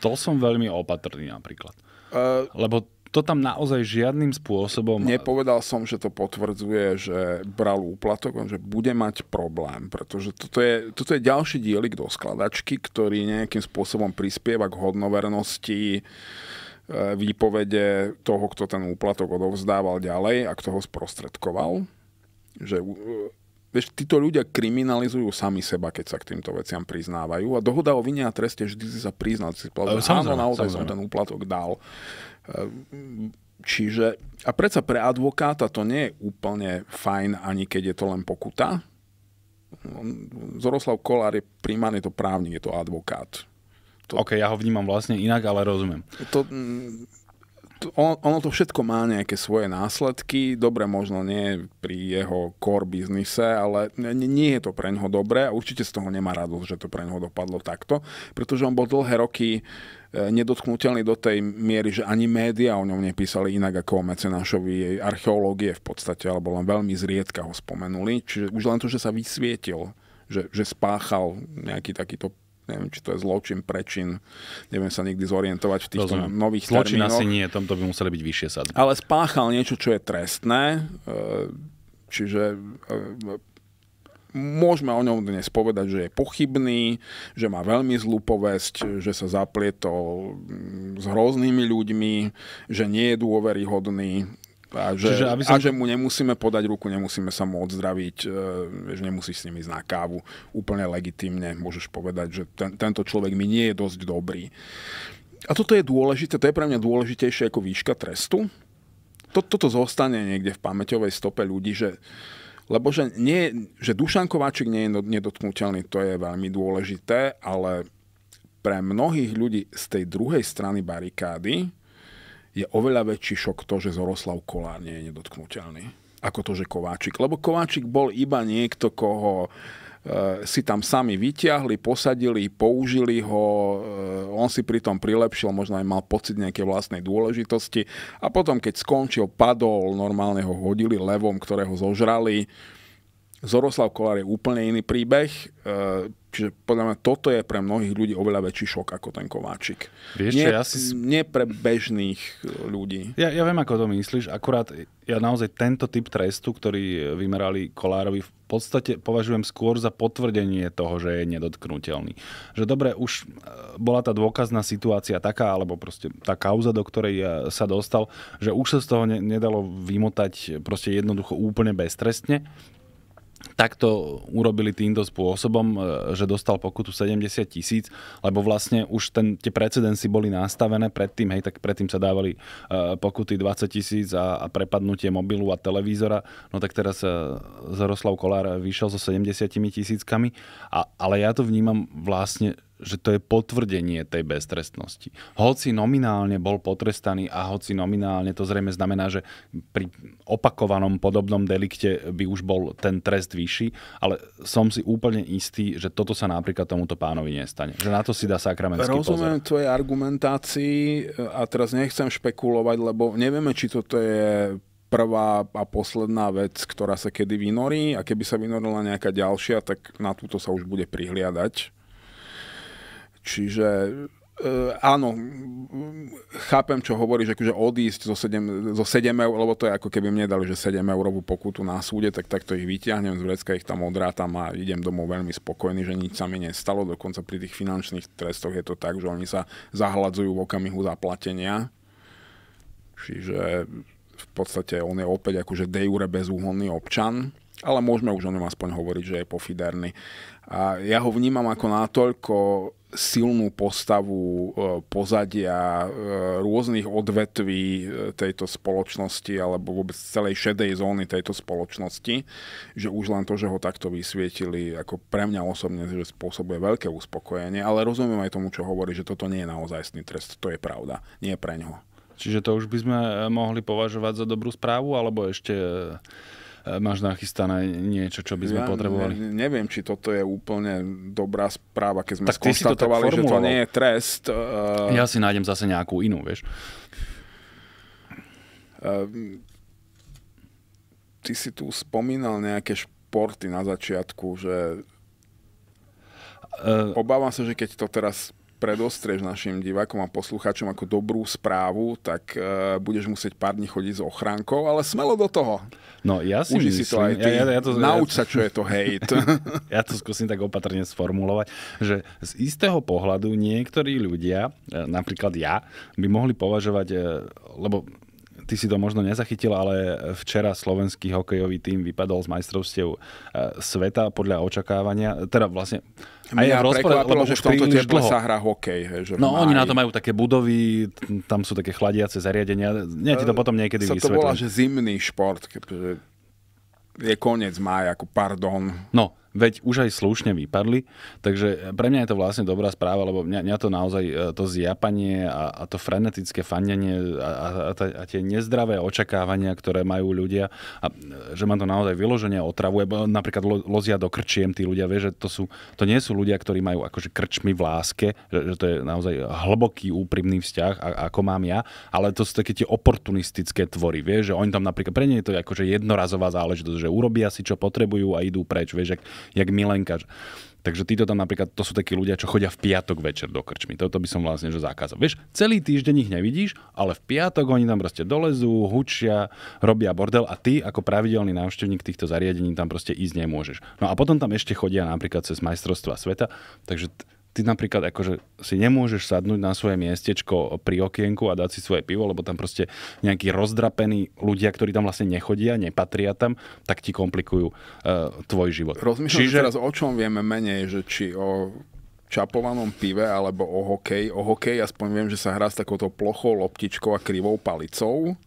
To som veľmi opatrný napríklad. Uh, Lebo to tam naozaj žiadnym spôsobom... Nepovedal som, že to potvrdzuje, že bral úplatok, že bude mať problém, pretože toto je, toto je ďalší dielik do skladačky, ktorý nejakým spôsobom prispieva k hodnovernosti e, výpovede toho, kto ten úplatok odovzdával ďalej a kto ho sprostredkoval. Že, e, vieš, títo ľudia kriminalizujú sami seba, keď sa k týmto veciam priznávajú a dohoda o vine a treste vždy si sa priznal. Si povedal, áno, naozaj som ten úplatok dal. Čiže, a predsa pre advokáta to nie je úplne fajn, ani keď je to len pokuta. Zoroslav Kolár je primárne to právnik, je to advokát. To, OK, ja ho vnímam vlastne inak, ale rozumiem. To, ono, ono to všetko má nejaké svoje následky, dobre možno nie pri jeho core biznise, ale nie je to pre ňoho dobré a určite z toho nemá radosť, že to pre ňoho dopadlo takto, pretože on bol dlhé roky E, nedotknutelný do tej miery, že ani médiá o ňom nepísali inak ako o mecenášovi archeológie v podstate, alebo len veľmi zriedka ho spomenuli. Čiže už len to, že sa vysvietil, že, že spáchal nejaký takýto neviem, či to je zločin, prečin, neviem sa nikdy zorientovať v týchto Rozumiem. nových zločin termínoch. asi nie, tomto by museli byť vyššie sadzby. Ale spáchal niečo, čo je trestné, e, čiže e, Môžeme o ňom dnes povedať, že je pochybný, že má veľmi zlú povesť, že sa zaplietol mm, s hroznými ľuďmi, že nie je dôveryhodný, a že, Čiže aby som... a že mu nemusíme podať ruku, nemusíme sa mu odzdraviť, že nemusíš s ním ísť na kávu. Úplne legitimne môžeš povedať, že ten, tento človek mi nie je dosť dobrý. A toto je dôležité, to je pre mňa dôležitejšie ako výška trestu. Toto zostane niekde v pamäťovej stope ľudí, že lebo že, nie, že Dušan Kováčik nie je nedotknutelný, to je veľmi dôležité, ale pre mnohých ľudí z tej druhej strany barikády je oveľa väčší šok to, že Zoroslav Kolár nie je nedotknutelný ako to, že Kováčik. Lebo Kováčik bol iba niekto, koho Eh, si tam sami vyťahli, posadili, použili ho, eh, on si pritom prilepšil, možno aj mal pocit nejakej vlastnej dôležitosti a potom, keď skončil, padol, normálne ho hodili levom, ktorého zožrali. Zoroslav Kolár je úplne iný príbeh, eh, čiže podľa mňa toto je pre mnohých ľudí oveľa väčší šok ako ten Kováčik. Vieš, nie, ja si... nie pre bežných ľudí. Ja, ja viem, ako to myslíš, akurát ja naozaj tento typ trestu, ktorý vymerali Kolárovi v podstate považujem skôr za potvrdenie toho, že je nedotknutelný. Že dobre, už e, bola tá dôkazná situácia taká, alebo proste tá kauza, do ktorej e, sa dostal, že už sa z toho nedalo vymotať proste jednoducho úplne beztrestne takto urobili týmto spôsobom, e, že dostal pokutu 70 tisíc, lebo vlastne už ten, tie precedensy boli nastavené predtým, hej, tak predtým sa dávali uh, pokuty 20 tisíc a, a prepadnutie mobilu a televízora, no tak teraz uh, Zaroslav Kolár vyšiel so 70 tisíckami, a, ale ja to vnímam vlastne že to je potvrdenie tej beztrestnosti. Hoci nominálne bol potrestaný a hoci nominálne to zrejme znamená, že pri opakovanom podobnom delikte by už bol ten trest vyšší, ale som si úplne istý, že toto sa napríklad tomuto pánovi nestane. Že na to si dá sakramenský Rozumiem pozor. tvojej argumentácii a teraz nechcem špekulovať, lebo nevieme, či toto je prvá a posledná vec, ktorá sa kedy vynorí a keby sa vynorila nejaká ďalšia, tak na túto sa už bude prihliadať. Čiže Uh, áno, chápem, čo hovorí, že akože odísť zo 7, zo 7 eur, lebo to je ako keby mne dali, že 7 eurovú pokutu na súde, tak takto ich vyťahnem z vrecka, ich tam odrátam a idem domov veľmi spokojný, že nič sa mi nestalo. Dokonca pri tých finančných trestoch je to tak, že oni sa zahladzujú v okamihu zaplatenia. Čiže v podstate on je opäť akože de jure bezúhonný občan ale môžeme už o ňom aspoň hovoriť, že je pofiderný. A ja ho vnímam ako natoľko silnú postavu e, pozadia e, rôznych odvetví e, tejto spoločnosti alebo vôbec celej šedej zóny tejto spoločnosti, že už len to, že ho takto vysvietili, ako pre mňa osobne, že spôsobuje veľké uspokojenie, ale rozumiem aj tomu, čo hovorí, že toto nie je naozajstný trest, to je pravda, nie pre ňoho. Čiže to už by sme mohli považovať za dobrú správu, alebo ešte máš nachystané niečo, čo by sme ja potrebovali? Ne, neviem, či toto je úplne dobrá správa, keď sme tak skonstatovali, to že to nie je trest. Uh, ja si nájdem zase nejakú inú, vieš. Uh, ty si tu spomínal nejaké športy na začiatku, že uh, obávam sa, že keď to teraz predostrieš našim divákom a poslucháčom ako dobrú správu, tak uh, budeš musieť pár dní chodiť s ochránkou, ale smelo do toho. No ja si Uži myslím, si to aj ty. Ja, ja, ja to, Nauč ja, sa, čo je to hate. ja to skúsim tak opatrne sformulovať, že z istého pohľadu niektorí ľudia, e, napríklad ja, by mohli považovať, e, lebo ty si to možno nezachytil, ale včera slovenský hokejový tým vypadol z majstrovstiev sveta podľa očakávania. Teda vlastne a je v rozpore, lebo že v tomto teple sa hrá hokej. He, že no oni na to majú také budovy, tam sú také chladiace zariadenia. Nie ti to potom niekedy sa vysvetlím. to volá, že zimný šport, je koniec mája, ako pardon. No, veď už aj slušne vypadli, takže pre mňa je to vlastne dobrá správa, lebo mňa, mňa to naozaj e, to zjapanie a, a to frenetické fandenie a, a, a, a tie nezdravé očakávania, ktoré majú ľudia, a, e, že ma to naozaj vyloženie otravuje, napríklad lo, lozia do krčiem tí ľudia, vie, že to, sú, to nie sú ľudia, ktorí majú akože krčmy v láske, že, že to je naozaj hlboký, úprimný vzťah, a, ako mám ja, ale to sú také tie oportunistické tvory, vie, že oni tam napríklad, pre nie je to akože jednorazová záležitosť, že urobia si, čo potrebujú a idú preč, vieš, jak Milenka. Takže títo tam napríklad, to sú takí ľudia, čo chodia v piatok večer do krčmy. Toto by som vlastne že zakázal. Vieš, celý týždeň ich nevidíš, ale v piatok oni tam proste dolezú, hučia, robia bordel a ty ako pravidelný návštevník týchto zariadení tam proste ísť nemôžeš. No a potom tam ešte chodia napríklad cez majstrovstva sveta, takže ty napríklad akože si nemôžeš sadnúť na svoje miestečko pri okienku a dať si svoje pivo, lebo tam proste nejakí rozdrapení ľudia, ktorí tam vlastne nechodia, nepatria tam, tak ti komplikujú uh, tvoj život. Rozmýšľam Čiže... teraz, o čom vieme menej, že či o čapovanom pive alebo o hokej. O hokej aspoň viem, že sa hrá s takouto plochou loptičkou a krivou palicou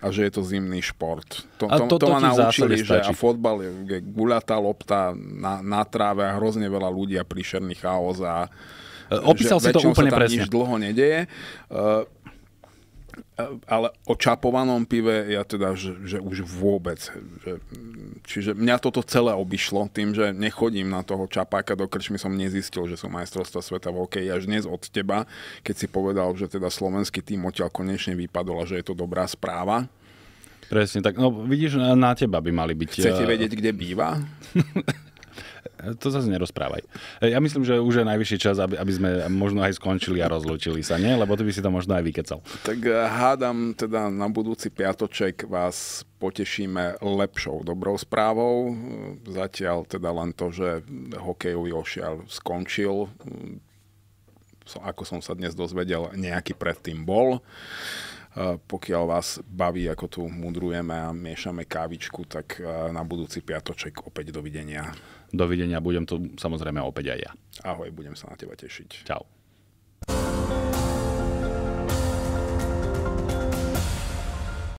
a že je to zimný šport. To, to, to, to ma naučili, že a fotbal je guľatá lopta na, na tráve a hrozne veľa ľudí a príšerný chaos a Opísal si to úplne presne. nič dlho nedeje. Uh, ale o čapovanom pive ja teda, že, že už vôbec. Že, čiže mňa toto celé obišlo tým, že nechodím na toho čapáka do krčmy, som nezistil, že som majstrovstva sveta v hokeji až dnes od teba, keď si povedal, že teda slovenský tým odtiaľ konečne vypadol a že je to dobrá správa. Presne tak. No vidíš, na, na teba by mali byť... Chcete eh, vedieť, kde býva? To zase nerozprávaj. Ja myslím, že už je najvyšší čas, aby, aby sme možno aj skončili a rozlúčili sa, nie? Lebo ty by si to možno aj vykecal. Tak eh, hádam teda na budúci piatoček vás potešíme lepšou dobrou správou. Zatiaľ teda len to, že hokejový ošial skončil. Ako som sa dnes dozvedel, nejaký predtým bol pokiaľ vás baví, ako tu mudrujeme a miešame kávičku, tak na budúci piatoček opäť dovidenia. Dovidenia, budem tu samozrejme opäť aj ja. Ahoj, budem sa na teba tešiť. Čau.